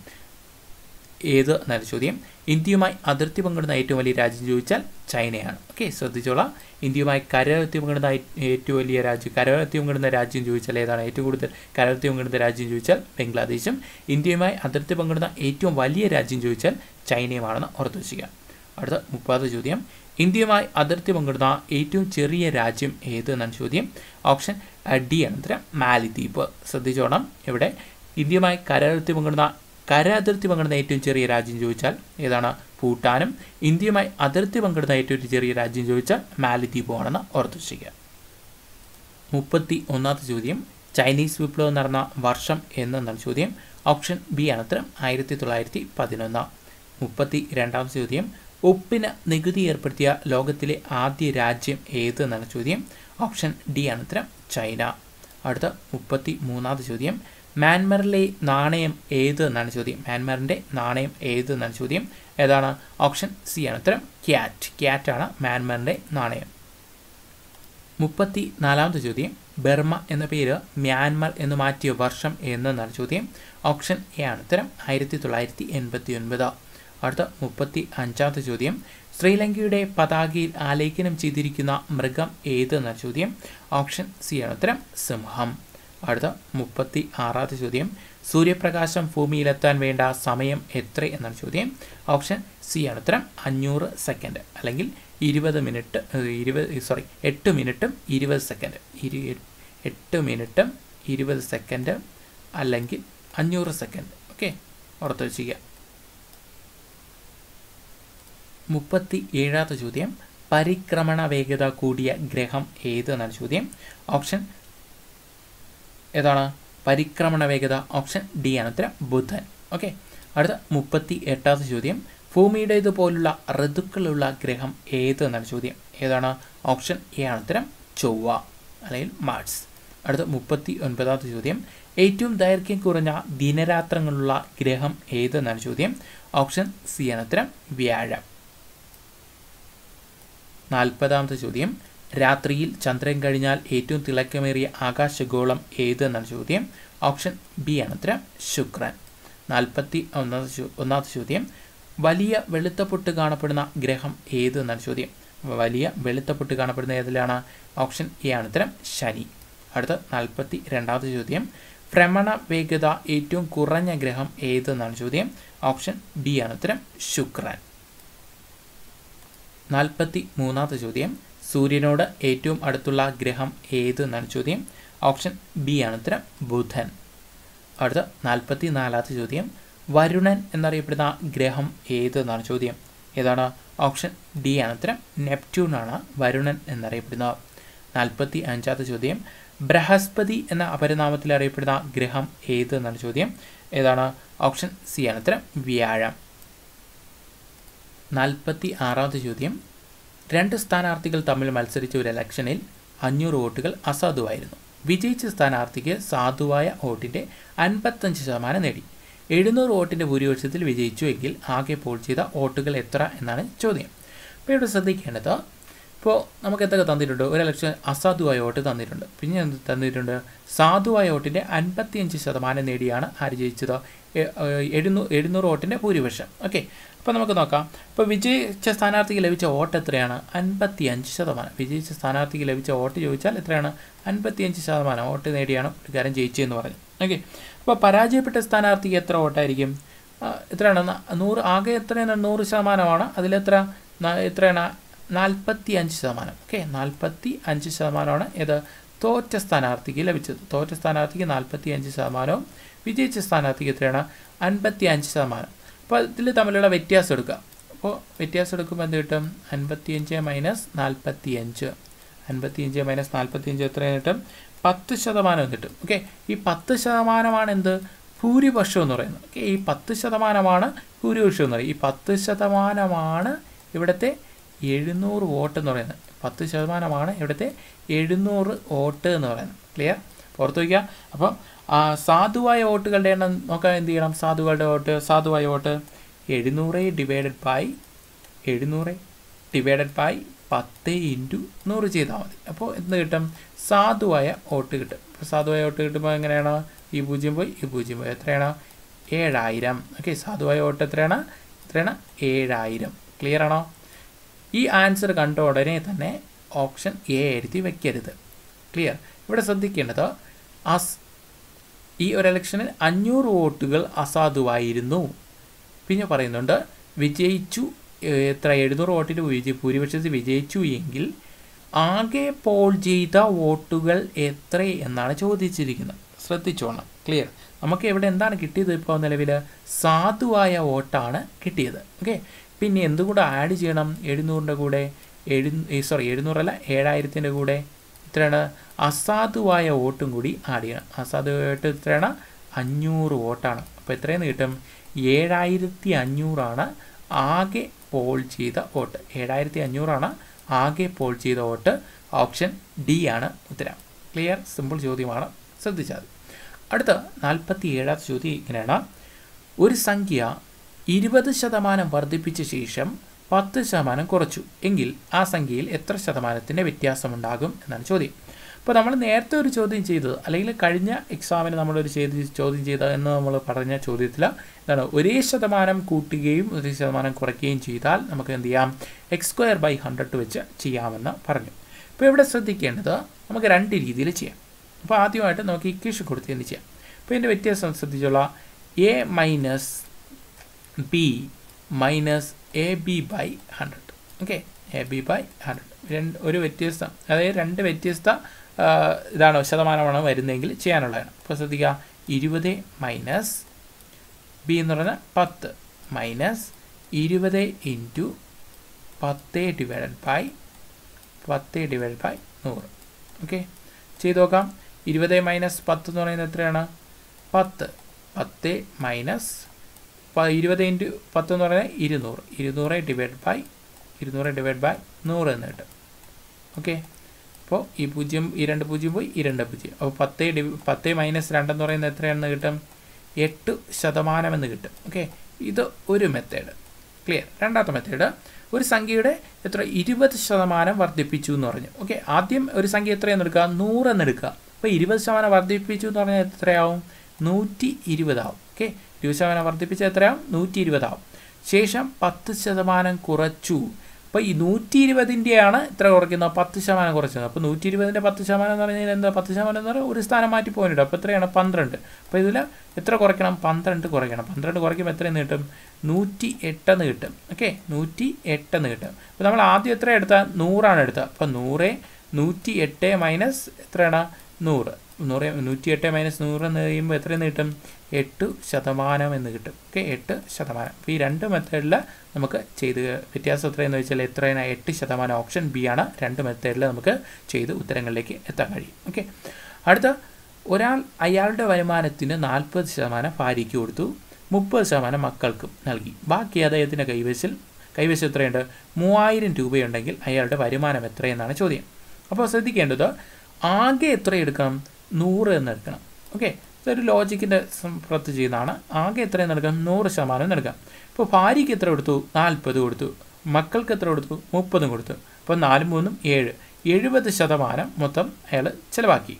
ഏത് എന്നാണ് ചോദ്യം. ഇന്ത്യയുമായി അതിർത്തി പങ്കിടുന്ന ഏറ്റവും വലിയ രാജ്യം ചോദിച്ചാൽ ചൈനയാണ്. ഓക്കെ ശ്രദ്ധിച്ചോളാം. ഇന്ത്യയുമായി കരകത്തി പങ്കിടുന്ന ഏറ്റവും വലിയ രാജ്യം കരകത്തി പങ്കിടുന്ന രാജ്യം ചോദിച്ചാൽ ഏതാണ്? ഏറ്റവും കൂടുതൽ കരകത്തി പങ്കിടുന്ന രാജ്യം ചോദിച്ചാൽ ബംഗ്ലാദേശും. ഇന്ത്യയുമായി അതിർത്തി പങ്കിടുന്ന ഏറ്റവും വലിയ രാജ്യം ചോദിച്ചാൽ ചൈനയുമാണെന്ന് ഓർത്തു അടുത്ത മുപ്പത് ചോദ്യം. ഇന്ത്യയുമായി അതിർത്തി പങ്കിടുന്ന ഏറ്റവും ചെറിയ രാജ്യം ഏത് എന്നാണ് ചോദ്യം. ഓപ്ഷൻ ഡി ആണ് ഉത്തരം. മാലിദ്വീപ്. ശ്രദ്ധിച്ചോണം. ഇവിടെ ഇന്ത്യയുമായി കരകത്തി പങ്കിടുന്ന കര അതിർത്തി പങ്കിടുന്ന ഏറ്റവും ചെറിയ രാജ്യം ചോദിച്ചാൽ ഏതാണ്? ഭൂട്ടാനും. ഇന്ത്യയുമായി അതിർത്തി പങ്കിടുന്ന ഏറ്റവും ചെറിയ രാജ്യം ചോദിച്ചാൽ മാലിദ്വീപാണെന്ന് ഓർത്തു വയ്ക്കുക മുപ്പത്തി ഒന്നാമത്തെ ചോദ്യം. ചൈനീസ് വിപ്ലവം നടന്ന വർഷം എന്നാണ് ചോദ്യം. ഓപ്ഷൻ ബി ആണ് ഉത്തരം. ആയിരത്തി തൊള്ളായിരത്തി പതിനൊന്ന് മുപ്പത്തി രണ്ടാമത്തെ ചോദ്യം. ഉപ്പിന് നികുതി ഏർപ്പെടുത്തിയ ലോകത്തിലെ ആദ്യ രാജ്യം ഏത് എന്നാണ് ചോദ്യം. ഓപ്ഷൻ ഡി ആണ് ഉത്തരം. ചൈന. അടുത്ത മുപ്പത്തി മൂന്നാമത്തെ ചോദ്യം. മ്യാൻമറിലെ നാണയം ഏത് എന്നാണ് ചോദ്യം. മ്യാൻമറിന്റെ നാണയം ഏത് എന്നാണ് ചോദ്യം. ഏതാണ്? ഓപ്ഷൻ സി ആണ്. ഉത്തരം ക്യാറ്റ്. ക്യാറ്റാണ് മ്യാൻമറിന്റെ നാണയം. മുപ്പത്തി നാലാമത്തെ ചോദ്യം. ബർമ എന്ന പേര് മ്യാൻമർ എന്ന് മാറ്റിയ വർഷം എന്നാണ് ചോദ്യം. ഓപ്ഷൻ എ ആണ്. ഉത്തരം ആയിരത്തി തൊള്ളായിരത്തി എൺപത്തി ഒൻപത് അടുത്ത മുപ്പത്തി അഞ്ചാമത്തെ ചോദ്യം. ശ്രീലങ്കയുടെ പതാകയിൽ ആലേഖനം ചെയ്തിരിക്കുന്ന മൃഗം ഏത് എന്ന ചോദ്യം? ഓപ്ഷൻ സി ആണ് ഉത്തരം സിംഹം. അടുത്ത മുപ്പത്തി ആറാമത്തെ ചോദ്യം. സൂര്യപ്രകാശം ഭൂമിയിലെത്താൻ വേണ്ട സമയം എത്ര എന്നാണ് ചോദ്യം. ഓപ്ഷൻ സി ആണ് ഉത്തരം അഞ്ഞൂറ് സെക്കൻഡ് അല്ലെങ്കിൽ ഇരുപത് മിനിറ്റ് ഇരുപത് സോറി എട്ട് മിനിറ്റും ഇരുപത് സെക്കൻഡ് ഇരു എട്ട് മിനിറ്റും ഇരുപത് സെക്കൻഡ് അല്ലെങ്കിൽ അഞ്ഞൂറ് സെക്കൻഡ് ഓക്കെ ഓർത്ത് വെച്ചിരിക്കുക. മുപ്പത്തി ഏഴാമത്തെ ചോദ്യം. പരിക്രമണ വേഗത കൂടിയ ഗ്രഹം ഏത് എന്നാണ് ചോദ്യം. ഓപ്ഷൻ ഏതാണ്? പരിക്രമണ വേഗത ഓപ്ഷൻ ഡി ആണ് ഉത്തരം. ബുധൻ. ഓക്കെ. അടുത്ത മുപ്പത്തി എട്ടാമത്തെ ചോദ്യം. ഭൂമിയുടേതുപോലുള്ള ഋതുക്കളുള്ള ഗ്രഹം ഏത് എന്നാണ് ചോദ്യം. ഏതാണ്? ഓപ്ഷൻ എ ആണ് ഉത്തരം. ചൊവ്വ അല്ലെങ്കിൽ മാർസ്. അടുത്ത മുപ്പത്തി ഒൻപതാമത്തെ ചോദ്യം. ഏറ്റവും ദൈർഘ്യം കുറഞ്ഞ ദിനരാത്രങ്ങളുള്ള ഗ്രഹം ഏത് എന്നാണ് ചോദ്യം. ഓപ്ഷൻ സി ആണ് ഉത്തരം. വ്യാഴം. നാൽപ്പതാമത്തെ ചോദ്യം. രാത്രിയിൽ ചന്ദ്രൻ കഴിഞ്ഞാൽ ഏറ്റവും തിളക്കമേറിയ ആകാശഗോളം ഏത് എന്നാണ് ചോദ്യം. ഓപ്ഷൻ ബി ആണ് ഉത്തരം ശുക്രൻ. നാൽപ്പത്തി ഒന്നാമത്തെ ചോദ്യം. വലിയ വെളുത്ത പൊട്ട് കാണപ്പെടുന്ന ഗ്രഹം ഏത് എന്നാണ് ചോദ്യം. വലിയ വെളുത്ത പൊട്ട് കാണപ്പെടുന്ന ഏതിലാണ്? ഓപ്ഷൻ എ ആണ് ഉത്തരം ശനി. അടുത്ത നാൽപ്പത്തി രണ്ടാമത്തെ ചോദ്യം. ഭ്രമണ വേഗത ഏറ്റവും കുറഞ്ഞ ഗ്രഹം ഏത് എന്നാണ് ചോദ്യം. ഓപ്ഷൻ ബി ആണ് ഉത്തരം ശുക്രൻ. നാൽപ്പത്തി മൂന്നാമത്തെ ചോദ്യം. സൂര്യനോട് ഏറ്റവും അടുത്തുള്ള ഗ്രഹം ഏത് എന്നാണ് ചോദ്യം. ഓപ്ഷൻ ബി ആണ് ഉത്തരം ബുധൻ. അടുത്ത നാൽപ്പത്തി നാലാമത്തെ ചോദ്യം. വരുണൻ എന്നറിയപ്പെടുന്ന ഗ്രഹം ഏത് എന്നാണ് ചോദ്യം. ഏതാണ്? ഓപ്ഷൻ ഡി ആണ് ഉത്തരം. നെപ്റ്റ്യൂൺ ആണ് വരുണൻ എന്നറിയപ്പെടുന്നത് നാൽപ്പത്തി അഞ്ചാമത്തെ ചോദ്യം. ബൃഹസ്പതി എന്ന അപരനാമത്തിൽ അറിയപ്പെടുന്ന ഗ്രഹം ഏത് എന്നാണ് ചോദ്യം. ഏതാണ്? ഓപ്ഷൻ സി ആണ് ഉത്തരം വ്യാഴം. നാൽപ്പത്തി ആറാമത്തെ ചോദ്യം. രണ്ട് സ്ഥാനാർത്ഥികൾ തമ്മിൽ മത്സരിച്ച ഒരു ഇലക്ഷനിൽ അഞ്ഞൂറ് വോട്ടുകൾ അസാധുവായിരുന്നു. വിജയിച്ച സ്ഥാനാർത്ഥിക്ക് സാധുവായ വോട്ടിന്റെ അൻപത്തഞ്ച് ശതമാനം നേടി. എഴുന്നൂറ് വോട്ടിന്റെ ഭൂരിപക്ഷത്തിൽ വിജയിച്ചു എങ്കിൽ ആകെ പോൾ ചെയ്ത വോട്ടുകൾ എത്ര എന്നാണ് ചോദ്യം. അപ്പോൾ ഇവിടെ ശ്രദ്ധിക്കേണ്ടത് ഇപ്പോൾ നമുക്ക് എന്തൊക്കെ തന്നിട്ടുണ്ട്? ഒരു ഇലക്ഷൻ അസാധുവായ വോട്ട് തന്നിട്ടുണ്ട്. പിന്നെ എന്ത് തന്നിട്ടുണ്ട്? സാധുവായ വോട്ടിന്റെ അൻപത്തിയഞ്ച് ശതമാനം നേടിയാണ് ആര് ജയിച്ചത്? എഴുന്നൂ എഴുന്നൂറ് വോട്ടിന്റെ ഭൂരിപക്ഷം. ഓക്കെ. അപ്പോൾ നമുക്ക് നോക്കാം. ഇപ്പോൾ വിജയിച്ച സ്ഥാനാർത്ഥിക്ക് ലഭിച്ച വോട്ട് എത്രയാണ്? അൻപത്തി അഞ്ച് ശതമാനം. വിജയിച്ച സ്ഥാനാർത്ഥിക്ക് ലഭിച്ച വോട്ട് ചോദിച്ചാൽ എത്രയാണ്? അൻപത്തിയഞ്ച് ശതമാനം. വോട്ട് നേടിയാണ് പുള്ളിക്കാരൻ ജയിച്ചതെന്ന് പറഞ്ഞു. ഓക്കെ. അപ്പോൾ പരാജയപ്പെട്ട സ്ഥാനാർത്ഥിക്ക് എത്ര വോട്ടായിരിക്കും? എത്രയാണ്? നൂറ് ആകെ എത്രയാണ്? നൂറ് ശതമാനമാണ്. അതിലെത്ര എത്രയാണ്? നാൽപ്പത്തി അഞ്ച് ശതമാനം. ഓക്കെ. നാൽപ്പത്തി അഞ്ച് ശതമാനമാണ് ഏത്? തോറ്റ സ്ഥാനാർത്ഥിക്ക് ലഭിച്ചത്. തോറ്റ സ്ഥാനാർത്ഥിക്ക് നാൽപ്പത്തി അഞ്ച് ശതമാനവും വിജയിച്ച സ്ഥാനാർത്ഥിക്ക് എത്രയാണ്? അൻപത്തി അഞ്ച് ശതമാനം. അപ്പോൾ ഇതിൽ തമ്മിലുള്ള വ്യത്യാസം എടുക്കുക അപ്പോൾ വ്യത്യാസം എടുക്കുമ്പോൾ എന്ത് കിട്ടും? അൻപത്തി അഞ്ച് മൈനസ് നാൽപ്പത്തി അഞ്ച് അൻപത്തി അഞ്ച് മൈനസ് നാൽപ്പത്തി അഞ്ച് എത്ര കിട്ടും? പത്ത് ശതമാനം കിട്ടും. ഓക്കെ? ഈ പത്ത് ശതമാനമാണ് എന്ത്? ഭൂരിപക്ഷം എന്ന് പറയുന്നത്. ഓക്കെ? ഈ പത്ത് ശതമാനമാണ് ഭൂരിപക്ഷം എന്ന് പറയുന്നത്. ഈ പത്ത് ശതമാനമാണ് ഇവിടുത്തെ എഴുന്നൂറ് വോട്ട് എന്ന് പറയുന്നത്. പത്ത് ശതമാനമാണ് ഇവിടുത്തെ എഴുന്നൂറ് വോട്ട് എന്ന് പറയുന്നത്. ക്ലിയർ? പുറത്തു വയ്ക്കുക അപ്പം സാധുവായ വോട്ടുകളുടെ എണ്ണം നോക്കാൻ എന്ത് ചെയ്യണം? സാധുക്കളുടെ വോട്ട് സാധുവായ വോട്ട് എഴുന്നൂറ് ഡിവൈഡഡ് ബൈ എഴുന്നൂറ് ഡിവൈഡഡ് ബൈ പത്ത് ഇന്റു നൂറ് ചെയ്താൽ മതി. അപ്പോൾ എന്ത് കിട്ടും? സാധുവായ വോട്ട് കിട്ടും. സാധുവായ വോട്ട് കിട്ടുമ്പോൾ എങ്ങനെയാണ്? ഈ പൂജ്യം പോയി ഈ പൂജ്യം പോയി. എത്രയാണ്? ഏഴായിരം. ഓക്കെ സാധുവായ വോട്ട് എത്രയാണ്? എത്രയാണ്? ഏഴായിരം. ക്ലിയർ ആണോ? ഈ ആൻസർ കണ്ട ഉടനെ തന്നെ ഓപ്ഷൻ എ എഴുതി വെക്കരുത്. ക്ലിയർ ഇവിടെ ശ്രദ്ധിക്കേണ്ടത് അസ് ഈ ഒരു ഇലക്ഷനിൽ അഞ്ഞൂറ് വോട്ടുകൾ അസാധുവായിരുന്നു. പിന്നെ പറയുന്നുണ്ട് വിജയിച്ചു എത്ര എഴുന്നൂറ് വോട്ടിന് വിജയി ഭൂരിപക്ഷത്തിൽ വിജയിച്ചു എങ്കിൽ ആകെ പോൾ ചെയ്ത വോട്ടുകൾ എത്ര എന്നാണ് ചോദിച്ചിരിക്കുന്നത്. ശ്രദ്ധിച്ചോണം ക്ലിയർ നമുക്ക് ഇവിടെ എന്താണ് കിട്ടിയത് ഇപ്പോൾ നിലവിൽ സാധുവായ വോട്ടാണ് കിട്ടിയത്. ഓക്കെ? പിന്നെ എന്തുകൂടെ ആഡ് ചെയ്യണം? എഴുന്നൂറിന്റെ കൂടെ എഴു സോറി എഴുന്നൂറല്ല ഏഴായിരത്തിന്റെ കൂടെ. എത്രയാണ് അസാധുവായ വോട്ടും കൂടി ആഡ് ചെയ്യണം. അസാധുവായിട്ട് ഇത്രയാണ് അഞ്ഞൂറ് വോട്ടാണ്. അപ്പോൾ എത്രയെന്ന് കിട്ടും? ഏഴായിരത്തി അഞ്ഞൂറാണ് ആകെ പോൾ ചെയ്ത വോട്ട്. ഏഴായിരത്തി അഞ്ഞൂറാണ് ആകെ പോൾ ചെയ്ത വോട്ട്. ഓപ്ഷൻ ഡി ആണ് ഉത്തരം. ക്ലിയർ സിമ്പിൾ ചോദ്യമാണ്. ശ്രദ്ധിച്ചാൽ അടുത്ത നാൽപ്പത്തി ഏഴാമത്തെ ചോദ്യം ഇങ്ങനെയാണ്. ഒരു സംഖ്യ ഇരുപത് ശതമാനം വർദ്ധിപ്പിച്ച ശേഷം പത്ത് ശതമാനം കുറച്ചു. എങ്കിൽ ആ സംഖ്യയിൽ എത്ര ശതമാനത്തിന്റെ വ്യത്യാസമുണ്ടാകും എന്നാണ് ചോദ്യം. അപ്പോൾ നമ്മൾ നേരത്തെ ഒരു ചോദ്യം ചെയ്തത് അല്ലെങ്കിൽ കഴിഞ്ഞ എക്സാമിന് നമ്മളൊരു ചെയ്ത് ചോദ്യം ചെയ്ത എന്ന് നമ്മൾ പറഞ്ഞ ചോദ്യത്തിൽ എന്താണ് ഒരേ ശതമാനം കൂട്ടുകയും ഒരേ ശതമാനം കുറയ്ക്കുകയും ചെയ്താൽ നമുക്ക് എന്ത് ചെയ്യാം? എക്സ് സ്ക്വയർ ബൈ ഹൺഡ്രഡ് വെച്ച് ചെയ്യാമെന്ന് പറഞ്ഞു. ഇപ്പോൾ ഇവിടെ ശ്രദ്ധിക്കേണ്ടത് നമുക്ക് രണ്ട് രീതിയിൽ ചെയ്യാം. അപ്പോൾ ആദ്യമായിട്ട് നമുക്ക് ഇക്വേഷൻ കൊടുത്ത് എന്ത് ചെയ്യാം? അപ്പോൾ ഇതിന്റെ വ്യത്യാസം ശ്രദ്ധിച്ചുള്ള A minus B minus A B by hundred okay A B by hundred രണ്ട് ഒരു വ്യത്യസ്ത അതായത് രണ്ട് വ്യത്യസ്ത ഇതാണോ ശതമാനമാണ് വരുന്നതെങ്കിൽ ചെയ്യാനുള്ളതാണ്. അപ്പോൾ ശ്രദ്ധിക്കുക. ഇരുപത് മൈനസ് ബി എന്ന് പറഞ്ഞാൽ പത്ത് മൈനസ് ഇരുപത് ഇന്റു പത്ത് ഡിവൈഡഡ് ബൈ പത്ത് ഡിവൈഡ് ബൈ നൂറ്. ഓക്കെ? ചെയ്ത് നോക്കാം. ഇരുപത് മൈനസ് പത്ത് എന്ന് പറയുന്നത് എത്രയാണ്? പത്ത്. പത്ത് മൈനസ് ഇരുപത് ഇന്റു പത്ത് എന്ന് പറയുന്നത് ഇരുന്നൂറ്. ഇരുന്നൂറ് ഡിവൈഡ് ബൈ ഇരുന്നൂറ് ഡിവൈഡ് ബൈ നൂറ് എന്ന് കിട്ടും. ഓക്കെ? അപ്പോൾ ഈ പൂജ്യം ഈ രണ്ട് പൂജ്യം പോയി ഈ രണ്ട് പൂജ്യം. അപ്പോൾ പത്ത് ഡി പത്ത് മൈനസ് രണ്ടെന്ന് പറയുന്നത് എത്രയാണെന്ന് കിട്ടും? എട്ട് ശതമാനം എന്ന് കിട്ടും. ഓക്കെ? ഇത് ഒരു മെത്തേഡ്. ക്ലിയർ? രണ്ടാമത്തെ മെത്തേഡ്. ഒരു സംഖ്യയുടെ എത്ര? ഇരുപത് ശതമാനം വർദ്ധിപ്പിച്ചു എന്ന് പറഞ്ഞു. ഓക്കെ? ആദ്യം ഒരു സംഖ്യ എത്രയെന്ന് എടുക്കുക? നൂറെന്ന് എടുക്കുക. അപ്പോൾ ഇരുപത് ശതമാനം വർദ്ധിപ്പിച്ചു എന്ന് പറഞ്ഞാൽ എത്രയാവും? നൂറ്റി ഇരുപതാവും ഓക്കെ? ഇരുപത് ശതമാനം വർദ്ധിപ്പിച്ച എത്രയാവും നൂറ്റി ഇരുപതാവും ശേഷം പത്ത് ശതമാനം കുറച്ചു. അപ്പോൾ ഈ നൂറ്റി ഇരുപതിന്റെയാണ് ഇത്ര കുറയ്ക്കുന്നത്. പത്ത് ശതമാനം കുറച്ചത്. അപ്പോൾ നൂറ്റി ഇരുപതിന്റെ പത്ത് ശതമാനം എന്ന് പറഞ്ഞാൽ എന്താ? പത്ത് ശതമാനം എന്ന് പറഞ്ഞാൽ ഒരു സ്ഥാനം മാറ്റി പോയിട്ടുണ്ട് അപ്പോൾ എത്രയാണ്? പന്ത്രണ്ട്. അപ്പോൾ ഇതിൽ എത്ര കുറയ്ക്കണം? പന്ത്രണ്ട് കുറയ്ക്കണം. പന്ത്രണ്ട് കുറയ്ക്കുമ്പോൾ എത്രയെന്ന് കിട്ടും നൂറ്റി എട്ടെന്ന് കിട്ടും. ഓക്കെ? നൂറ്റി എട്ടെന്ന് കിട്ടും. അപ്പോൾ നമ്മൾ ആദ്യം എത്ര എടുത്താൽ നൂറാണ് എടുത്തത്. അപ്പോൾ നൂറ് നൂറ്റി എട്ട് മൈനസ് എത്രയാണ്? നൂറ്. നൂറ് നൂറ്റി എട്ട് മൈനസ് നൂറ് എന്ന് കഴിയുമ്പോൾ എത്രയെന്ന് കിട്ടും എട്ട് ശതമാനം എന്ന് കിട്ടും. ഓക്കെ എട്ട് ശതമാനം. അപ്പോൾ ഈ രണ്ട് മെത്തേഡിൽ നമുക്ക് ചെയ്ത് വ്യത്യാസം എത്രയെന്ന് വെച്ചാൽ എത്രയാണ് എട്ട് ശതമാനം ഓപ്ഷൻ ബി ആണ്. രണ്ട് മെത്തേഡിൽ നമുക്ക് ചെയ്ത് ഉത്തരങ്ങളിലേക്ക് എത്താൻ കഴിയും. ഓക്കെ അടുത്ത ഒരാൾ അയാളുടെ വരുമാനത്തിന് നാൽപ്പത് ശതമാനം ഭാര്യയ്ക്ക് കൊടുത്തു മുപ്പത് ശതമാനം മക്കൾക്കും നൽകി. ബാക്കി അദ്ദേഹത്തിന്റെ കൈവശിൽ കൈവശം എത്രയുണ്ട്? മൂവായിരം രൂപയുണ്ടെങ്കിൽ അയാളുടെ വരുമാനം എത്രയെന്നാണ് ചോദ്യം. അപ്പോൾ ശ്രദ്ധിക്കേണ്ടത് ആകെ എത്ര എടുക്കണം? നൂറ് എന്ന് എടുക്കണം. ഓക്കെ ഇതൊരു ലോജിക്കിന്റെ പുറത്ത് ചെയ്യുന്നതാണ് ആകെ എത്രയും നൽകാം നൂറ് ശതമാനം നൽകാം ഇപ്പോൾ ഭാര്യയ്ക്ക് എത്ര കൊടുത്തു? നാൽപ്പത് കൊടുത്തു. മക്കൾക്ക് എത്ര കൊടുത്തു? മുപ്പതും കൊടുത്തു. അപ്പോൾ നാലും മൂന്നും ഏഴ്. എഴുപത് ശതമാനം മൊത്തം അയാൾ ചിലവാക്കി.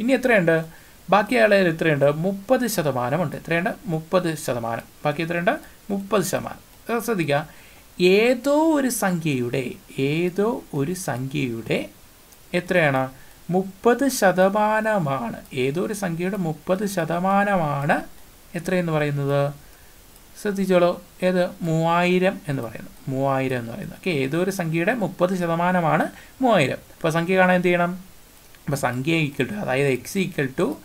ഇനി എത്രയുണ്ട്? ബാക്കി അയാൾ എത്രയുണ്ട്? മുപ്പത് ശതമാനമുണ്ട്. എത്രയുണ്ട്? മുപ്പത് ശതമാനം. ബാക്കി എത്രയുണ്ട്? മുപ്പത് ശതമാനം. ശ്രദ്ധിക്കുക. ഏതോ ഒരു സംഖ്യയുടെ ഏതോ ഒരു സംഖ്യയുടെ എത്രയാണ്? മുപ്പത് ശതമാനമാണ്. ഏതോ ഒരു സംഖ്യയുടെ മുപ്പത് ശതമാനമാണ് എത്രയെന്ന് പറയുന്നത്? ശ്രദ്ധിച്ചോളൂ. ഏത്? മൂവായിരം എന്ന് പറയുന്നു. മൂവായിരം എന്ന് പറയുന്നത് ഓക്കെ ഏതോ ഒരു സംഖ്യയുടെ മുപ്പത് ശതമാനമാണ് മൂവായിരം. അപ്പോൾ സംഖ്യ കാണാൻ എന്ത് ചെയ്യണം? അപ്പോൾ സംഖ്യ ഈക്വൽ ടു അതായത് എക്സ് ഈക്വൽ ടു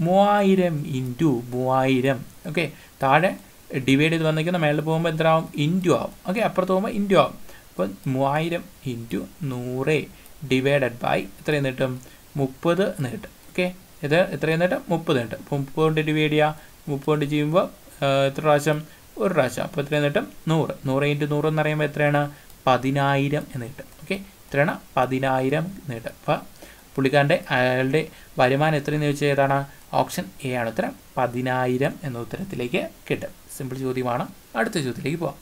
മൂവായിരം ഇന്റു മൂവായിരം. ഓക്കെ താഴെ ഡിവൈഡ് ചെയ്ത് വന്നിരിക്കുന്ന മേളിൽ പോകുമ്പോൾ എത്ര ആവും ഇന്റു ആവും. ഓക്കെ അപ്പുറത്ത് പോകുമ്പോൾ ഇന്റു ആവും. അപ്പോൾ മൂവായിരം ഇന്റു നൂറ്. ഡിവൈഡഡ് ബൈ എത്രയും കിട്ടും മുപ്പത് എന്ന് കിട്ടും ഓക്കെ ഇത് എത്രയും കിട്ടും മുപ്പത് കിട്ടും അപ്പോൾ മുപ്പത് കൊണ്ട് ഡിവൈഡ് ചെയ്യുക മുപ്പത് കൊണ്ട് ചെയ്യുമ്പോൾ എത്ര പ്രാവശ്യം? ഒരു പ്രാവശ്യം. അപ്പോൾ എത്രയും കിട്ടും നൂറ്. നൂറ് ഇന്റു നൂറ് എന്ന് പറയുമ്പോൾ എത്രയാണ്? പതിനായിരം എന്ന് കിട്ടും. ഓക്കെ എത്രയാണ്? പതിനായിരം എന്ന് അപ്പോൾ പുള്ളിക്കാരന്റെ അയാളുടെ വരുമാനം എത്രയെന്ന് ചോദിച്ചാൽ ഏതാണ്? ഓപ്ഷൻ എ ആണ്. ഉത്തരം പതിനായിരം എന്ന ഉത്തരത്തിലേക്ക് കിട്ടും. സിമ്പിൾ ചോദ്യമാണ്. അടുത്ത ചോദ്യത്തിലേക്ക് പോവാം.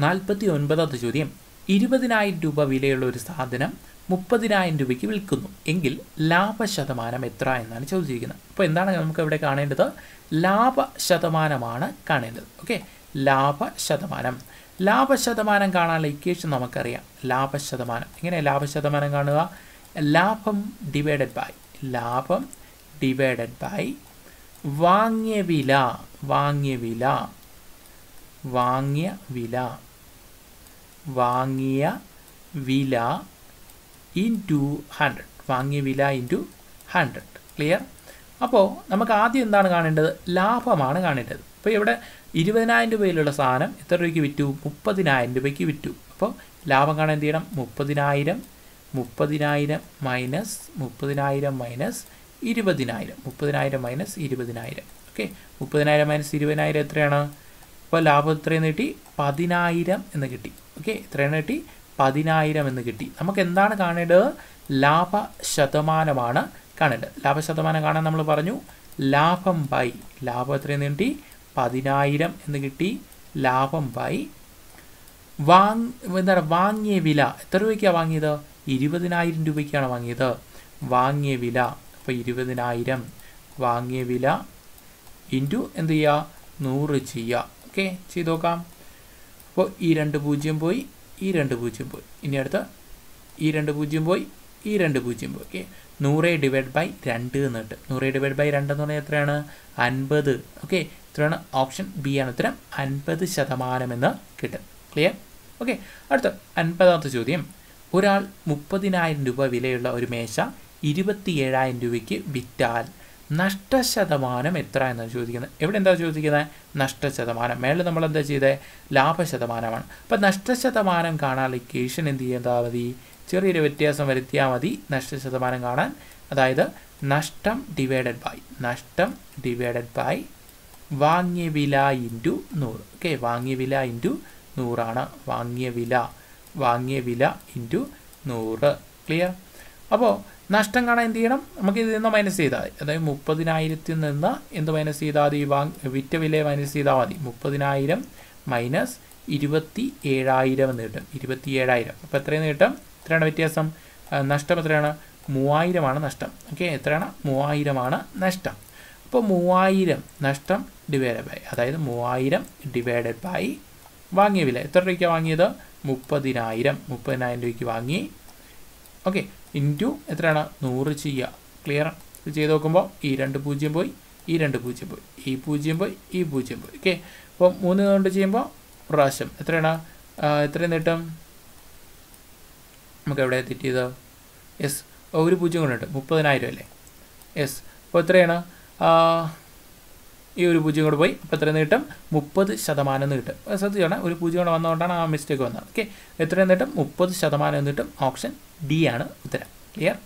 നാൽപ്പത്തി ഒൻപതാമത്തെ ചോദ്യം. ഇരുപതിനായിരം രൂപ വിലയുള്ള ഒരു സാധനം മുപ്പതിനായിരം രൂപയ്ക്ക് വിൽക്കുന്നു. എങ്കിൽ ലാഭശതമാനം എത്ര എന്നാണ് ചോദിച്ചിരിക്കുന്നത്. അപ്പോൾ എന്താണ് നമുക്ക് ഇവിടെ കാണേണ്ടത്? ലാഭശതമാനമാണ് കാണേണ്ടത്. ഓക്കെ? ലാഭശതമാനം. ലാഭശതമാനം കാണാനുള്ള ഇക്വേഷൻ നമുക്കറിയാം. ലാഭശതമാനം. എങ്ങനെ ലാഭശതമാനം കാണുക? ലാഭം ഡിവൈഡഡ് ബൈ ലാഭം ഡിവൈഡഡ് ബൈ വാങ്ങിയ വില വാങ്ങിയ വില വാങ്ങിയ വില. വാങ്ങിയ വില ഇൻ ടു ഹൺഡ്രഡ് വാങ്ങിയ വില ഇൻ ടു ഹൺഡ്രഡ് ക്ലിയർ അപ്പോൾ നമുക്ക് ആദ്യം എന്താണ് കാണേണ്ടത്? ലാഭമാണ് കാണേണ്ടത്. അപ്പോൾ ഇവിടെ ഇരുപതിനായിരം രൂപയിലുള്ള സാധനം എത്ര രൂപയ്ക്ക് വിറ്റു? മുപ്പതിനായിരം രൂപയ്ക്ക് വിറ്റു. അപ്പോൾ ലാഭം കാണാൻ എന്ത് ചെയ്യണം? മുപ്പതിനായിരം മുപ്പതിനായിരം മൈനസ് മുപ്പതിനായിരം മൈനസ് ഇരുപതിനായിരം. മുപ്പതിനായിരം മൈനസ് ഇരുപതിനായിരം. ഓക്കെ മുപ്പതിനായിരം മൈനസ് ഇരുപതിനായിരം എത്രയാണ്? അപ്പോൾ ലാഭം ഇത്രയും കിട്ടി? പതിനായിരം എന്ന് കിട്ടി. ഓക്കെ ഇത്രയും കിട്ടി? പതിനായിരം എന്ന് കിട്ടി. നമുക്ക് എന്താണ് കാണേണ്ടത്? ലാഭ ശതമാനമാണ് കാണേണ്ടത്. ലാഭശതമാനം കാണാൻ നമ്മൾ പറഞ്ഞു ലാഭം ബൈ ലാഭം എത്രയെന്ന് കിട്ടി? പതിനായിരം എന്ന് കിട്ടി. ലാഭം ബൈ വാങ് എന്താണ് വാങ്ങിയ വില. എത്ര രൂപയ്ക്കാണ് വാങ്ങിയത്? ഇരുപതിനായിരം രൂപയ്ക്കാണ് വാങ്ങിയത്. വാങ്ങിയ വില. അപ്പോൾ ഇരുപതിനായിരം. വാങ്ങിയ വില ഇന്റു എന്ത് ചെയ്യുക? നൂറ് ചെയ്യുക. ഓക്കെ ചെയ്ത് നോക്കാം അപ്പോൾ ഈ രണ്ട് പൂജ്യം പോയി ഈ രണ്ട് പൂജ്യം പോയി. ഇനി അടുത്ത ഈ രണ്ട് പൂജ്യം പോയി ഈ രണ്ട് പൂജ്യം പോയി. ഓക്കെ നൂറ് ഡിവൈഡ് ബൈ രണ്ട് എന്ന് കിട്ടും നൂറ് ഡിവൈഡ് ബൈ രണ്ട് എന്ന് പറഞ്ഞാൽ എത്രയാണ്? അൻപത്. ഓക്കെ ഇത്രയാണ് ഓപ്ഷൻ ബി ആണ് ഉത്തരം. അൻപത് ശതമാനം എന്ന് കിട്ടും. ക്ലിയർ ഓക്കെ അടുത്ത അൻപതാമത്തെ ചോദ്യം. ഒരാൾ മുപ്പതിനായിരം രൂപ വിലയുള്ള ഒരു മേശ ഇരുപത്തി ഏഴായിരം രൂപയ്ക്ക് വിറ്റാൽ നഷ്ടശതമാനം എത്ര എന്നാണ് ചോദിക്കുന്നത് എവിടെ എന്താ ചോദിക്കുന്നത് നഷ്ടശതമാനം. മേളിൽ നമ്മൾ എന്താ ചെയ്തത് ലാഭശതമാനമാണ്. അപ്പം നഷ്ടശതമാനം കാണാൻ ഇക്വേഷൻ എന്ത് ചെയ്താൽ മതി? ചെറിയൊരു വ്യത്യാസം വരുത്തിയാൽ മതി. നഷ്ടശതമാനം കാണാൻ. അതായത് നഷ്ടം ഡിവൈഡഡ് ബൈ നഷ്ടം ഡിവൈഡഡ് ബൈ വാങ്ങിയ വില ഇന്റു നൂറ്. ഓക്കെ വാങ്ങിയ വില ഇന്റു നൂറാണ്. വാങ്ങിയ വില വാങ്ങിയ വില ഇന്റു നൂറ്. ക്ലിയർ അപ്പോൾ നഷ്ടം കാണാൻ എന്ത് ചെയ്യണം? നമുക്ക് ഇതിൽ നിന്ന് മൈനസ് ചെയ്താൽ മതി. അതായത് മുപ്പതിനായിരത്തിൽ നിന്ന് എന്ത് മൈനസ് ചെയ്താൽ മതി? വാങ് വിറ്റ വില മൈനസ് ചെയ്താൽ മതി. മുപ്പതിനായിരം മൈനസ് ഇരുപത്തി ഏഴായിരം എന്ന് കിട്ടും. ഇരുപത്തി ഏഴായിരം അപ്പോൾ എത്രയെന്ന് കിട്ടും എത്രയാണ് വ്യത്യാസം? നഷ്ടം എത്രയാണ്? മൂവായിരമാണ് നഷ്ടം. ഓക്കെ എത്രയാണ്? മൂവായിരമാണ് നഷ്ടം. അപ്പോൾ മൂവായിരം നഷ്ടം ഡിവൈഡഡ് ബൈ അതായത് മൂവായിരം ഡിവൈഡഡ് ബൈ വാങ്ങിയ വില. എത്ര രൂപയ്ക്കാണ് വാങ്ങിയത്? മുപ്പതിനായിരം. മുപ്പതിനായിരം രൂപയ്ക്ക് വാങ്ങി. ഓക്കെ ഇന്റു എത്രയാണ്? നൂറ് ചെയ്യുക. ക്ലിയർ ഇത് ചെയ്ത് നോക്കുമ്പോൾ ഈ രണ്ട് പൂജ്യം പോയി ഈ രണ്ട് പൂജ്യം പോയി ഈ പൂജ്യം പോയി ഈ പൂജ്യം പോയി. ഓക്കെ അപ്പോൾ മൂന്ന് കൊണ്ട് ചെയ്യുമ്പോൾ പ്രാവശ്യം എത്രയാണ്? എത്രയും നേട്ടം? നമുക്ക് എവിടെ തെറ്റിയത് യെസ് ഒരു പൂജ്യം കൊണ്ടുണ്ട് മുപ്പതിനായിരം അല്ലേ? യെസ് അപ്പോൾ എത്രയാണ്? ഈ ഒരു പൂജ്യം കൂടെ പോയി. അപ്പോൾ എത്ര നീട്ടം? മുപ്പത് ശതമാനം എന്ന് കിട്ടും ശ്രദ്ധിച്ചോണേ. ഒരു പൂജ്യം കൂടെ വന്നതുകൊണ്ടാണ് ആ മിസ്റ്റേക്ക് വന്നത്. ഓക്കെ എത്ര നീട്ടം? മുപ്പത് ശതമാനം എന്ന് കിട്ടും ഓപ്ഷൻ ഡി ആണ് ഉത്തരം. ക്ലിയർ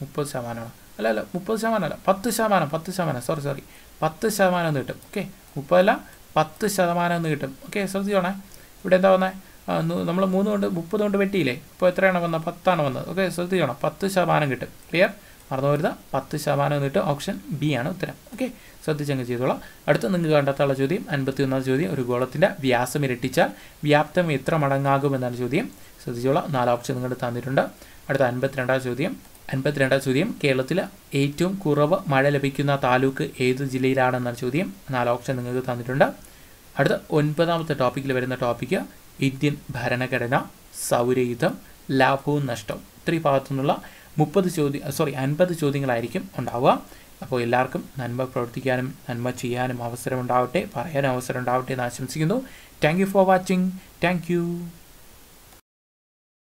മുപ്പത് ശതമാനമാണ്. അല്ല അല്ല മുപ്പത് ശതമാനം അല്ല പത്ത് ശതമാനം പത്ത് ശതമാനം. സോറി സോറി പത്ത് ശതമാനം എന്ന് കിട്ടും ഓക്കെ മുപ്പതല്ല പത്ത് ശതമാനം എന്ന് കിട്ടും ഓക്കെ ശ്രദ്ധിച്ചോണേ. ഇവിടെ എന്താ വന്നത് നമ്മൾ മൂന്ന് കൊണ്ട് മുപ്പത് കൊണ്ട് വെട്ടിയില്ലേ? ഇപ്പോൾ എത്രയാണ് വന്നത്? പത്താണ് വന്നത്. ഓക്കെ ശ്രദ്ധിച്ചോണം. പത്ത് ശതമാനം കിട്ടും. ക്ലിയർ മറന്നു വരുന്ന പത്ത് ശതമാനം എന്നിട്ട് ഓപ്ഷൻ ബി ആണ് ഉത്തരം. ഓക്കെ ശ്രദ്ധിച്ചങ്ങ് ചെയ്തോളാം. അടുത്ത നിങ്ങൾക്ക് കണ്ടെത്താനുള്ള ചോദ്യം അൻപത്തി ഒന്നാം ചോദ്യം. ഒരു ഗോളത്തിന്റെ വ്യാസം ഇരട്ടിച്ചാൽ വ്യാപ്തം എത്ര മടങ്ങാകും എന്നാണ് ചോദ്യം. ശ്രദ്ധിച്ചോളാം. നാല് ഓപ്ഷൻ നിങ്ങൾ തന്നിട്ടുണ്ട്. അടുത്ത അൻപത്തിരണ്ടാം ചോദ്യം. അൻപത്തിരണ്ടാം ചോദ്യം കേരളത്തിൽ ഏറ്റവും കുറവ് മഴ ലഭിക്കുന്ന താലൂക്ക് ഏത് ജില്ലയിലാണെന്നാണ് ചോദ്യം. നാല് ഓപ്ഷൻ നിങ്ങൾക്ക് തന്നിട്ടുണ്ട്. അടുത്ത ഒൻപതാമത്തെ ടോപ്പിക്കിൽ വരുന്ന ടോപ്പിക്ക് ഇന്ത്യൻ ഭരണഘടന സൗരയുധം ലാഭവും നഷ്ടവും. ഇത്രയും ഭാഗത്തു നിന്നുള്ള മുപ്പത് ചോദ്യ സോറി അൻപത് ചോദ്യങ്ങളായിരിക്കും ഉണ്ടാവുക. അപ്പോൾ എല്ലാവർക്കും നന്മ പ്രവർത്തിക്കാനും നന്മ ചെയ്യാനും അവസരം ഉണ്ടാവട്ടെ പറയാനും അവസരം ഉണ്ടാവട്ടെ എന്ന് ആശംസിക്കുന്നു. Thank you for watching thank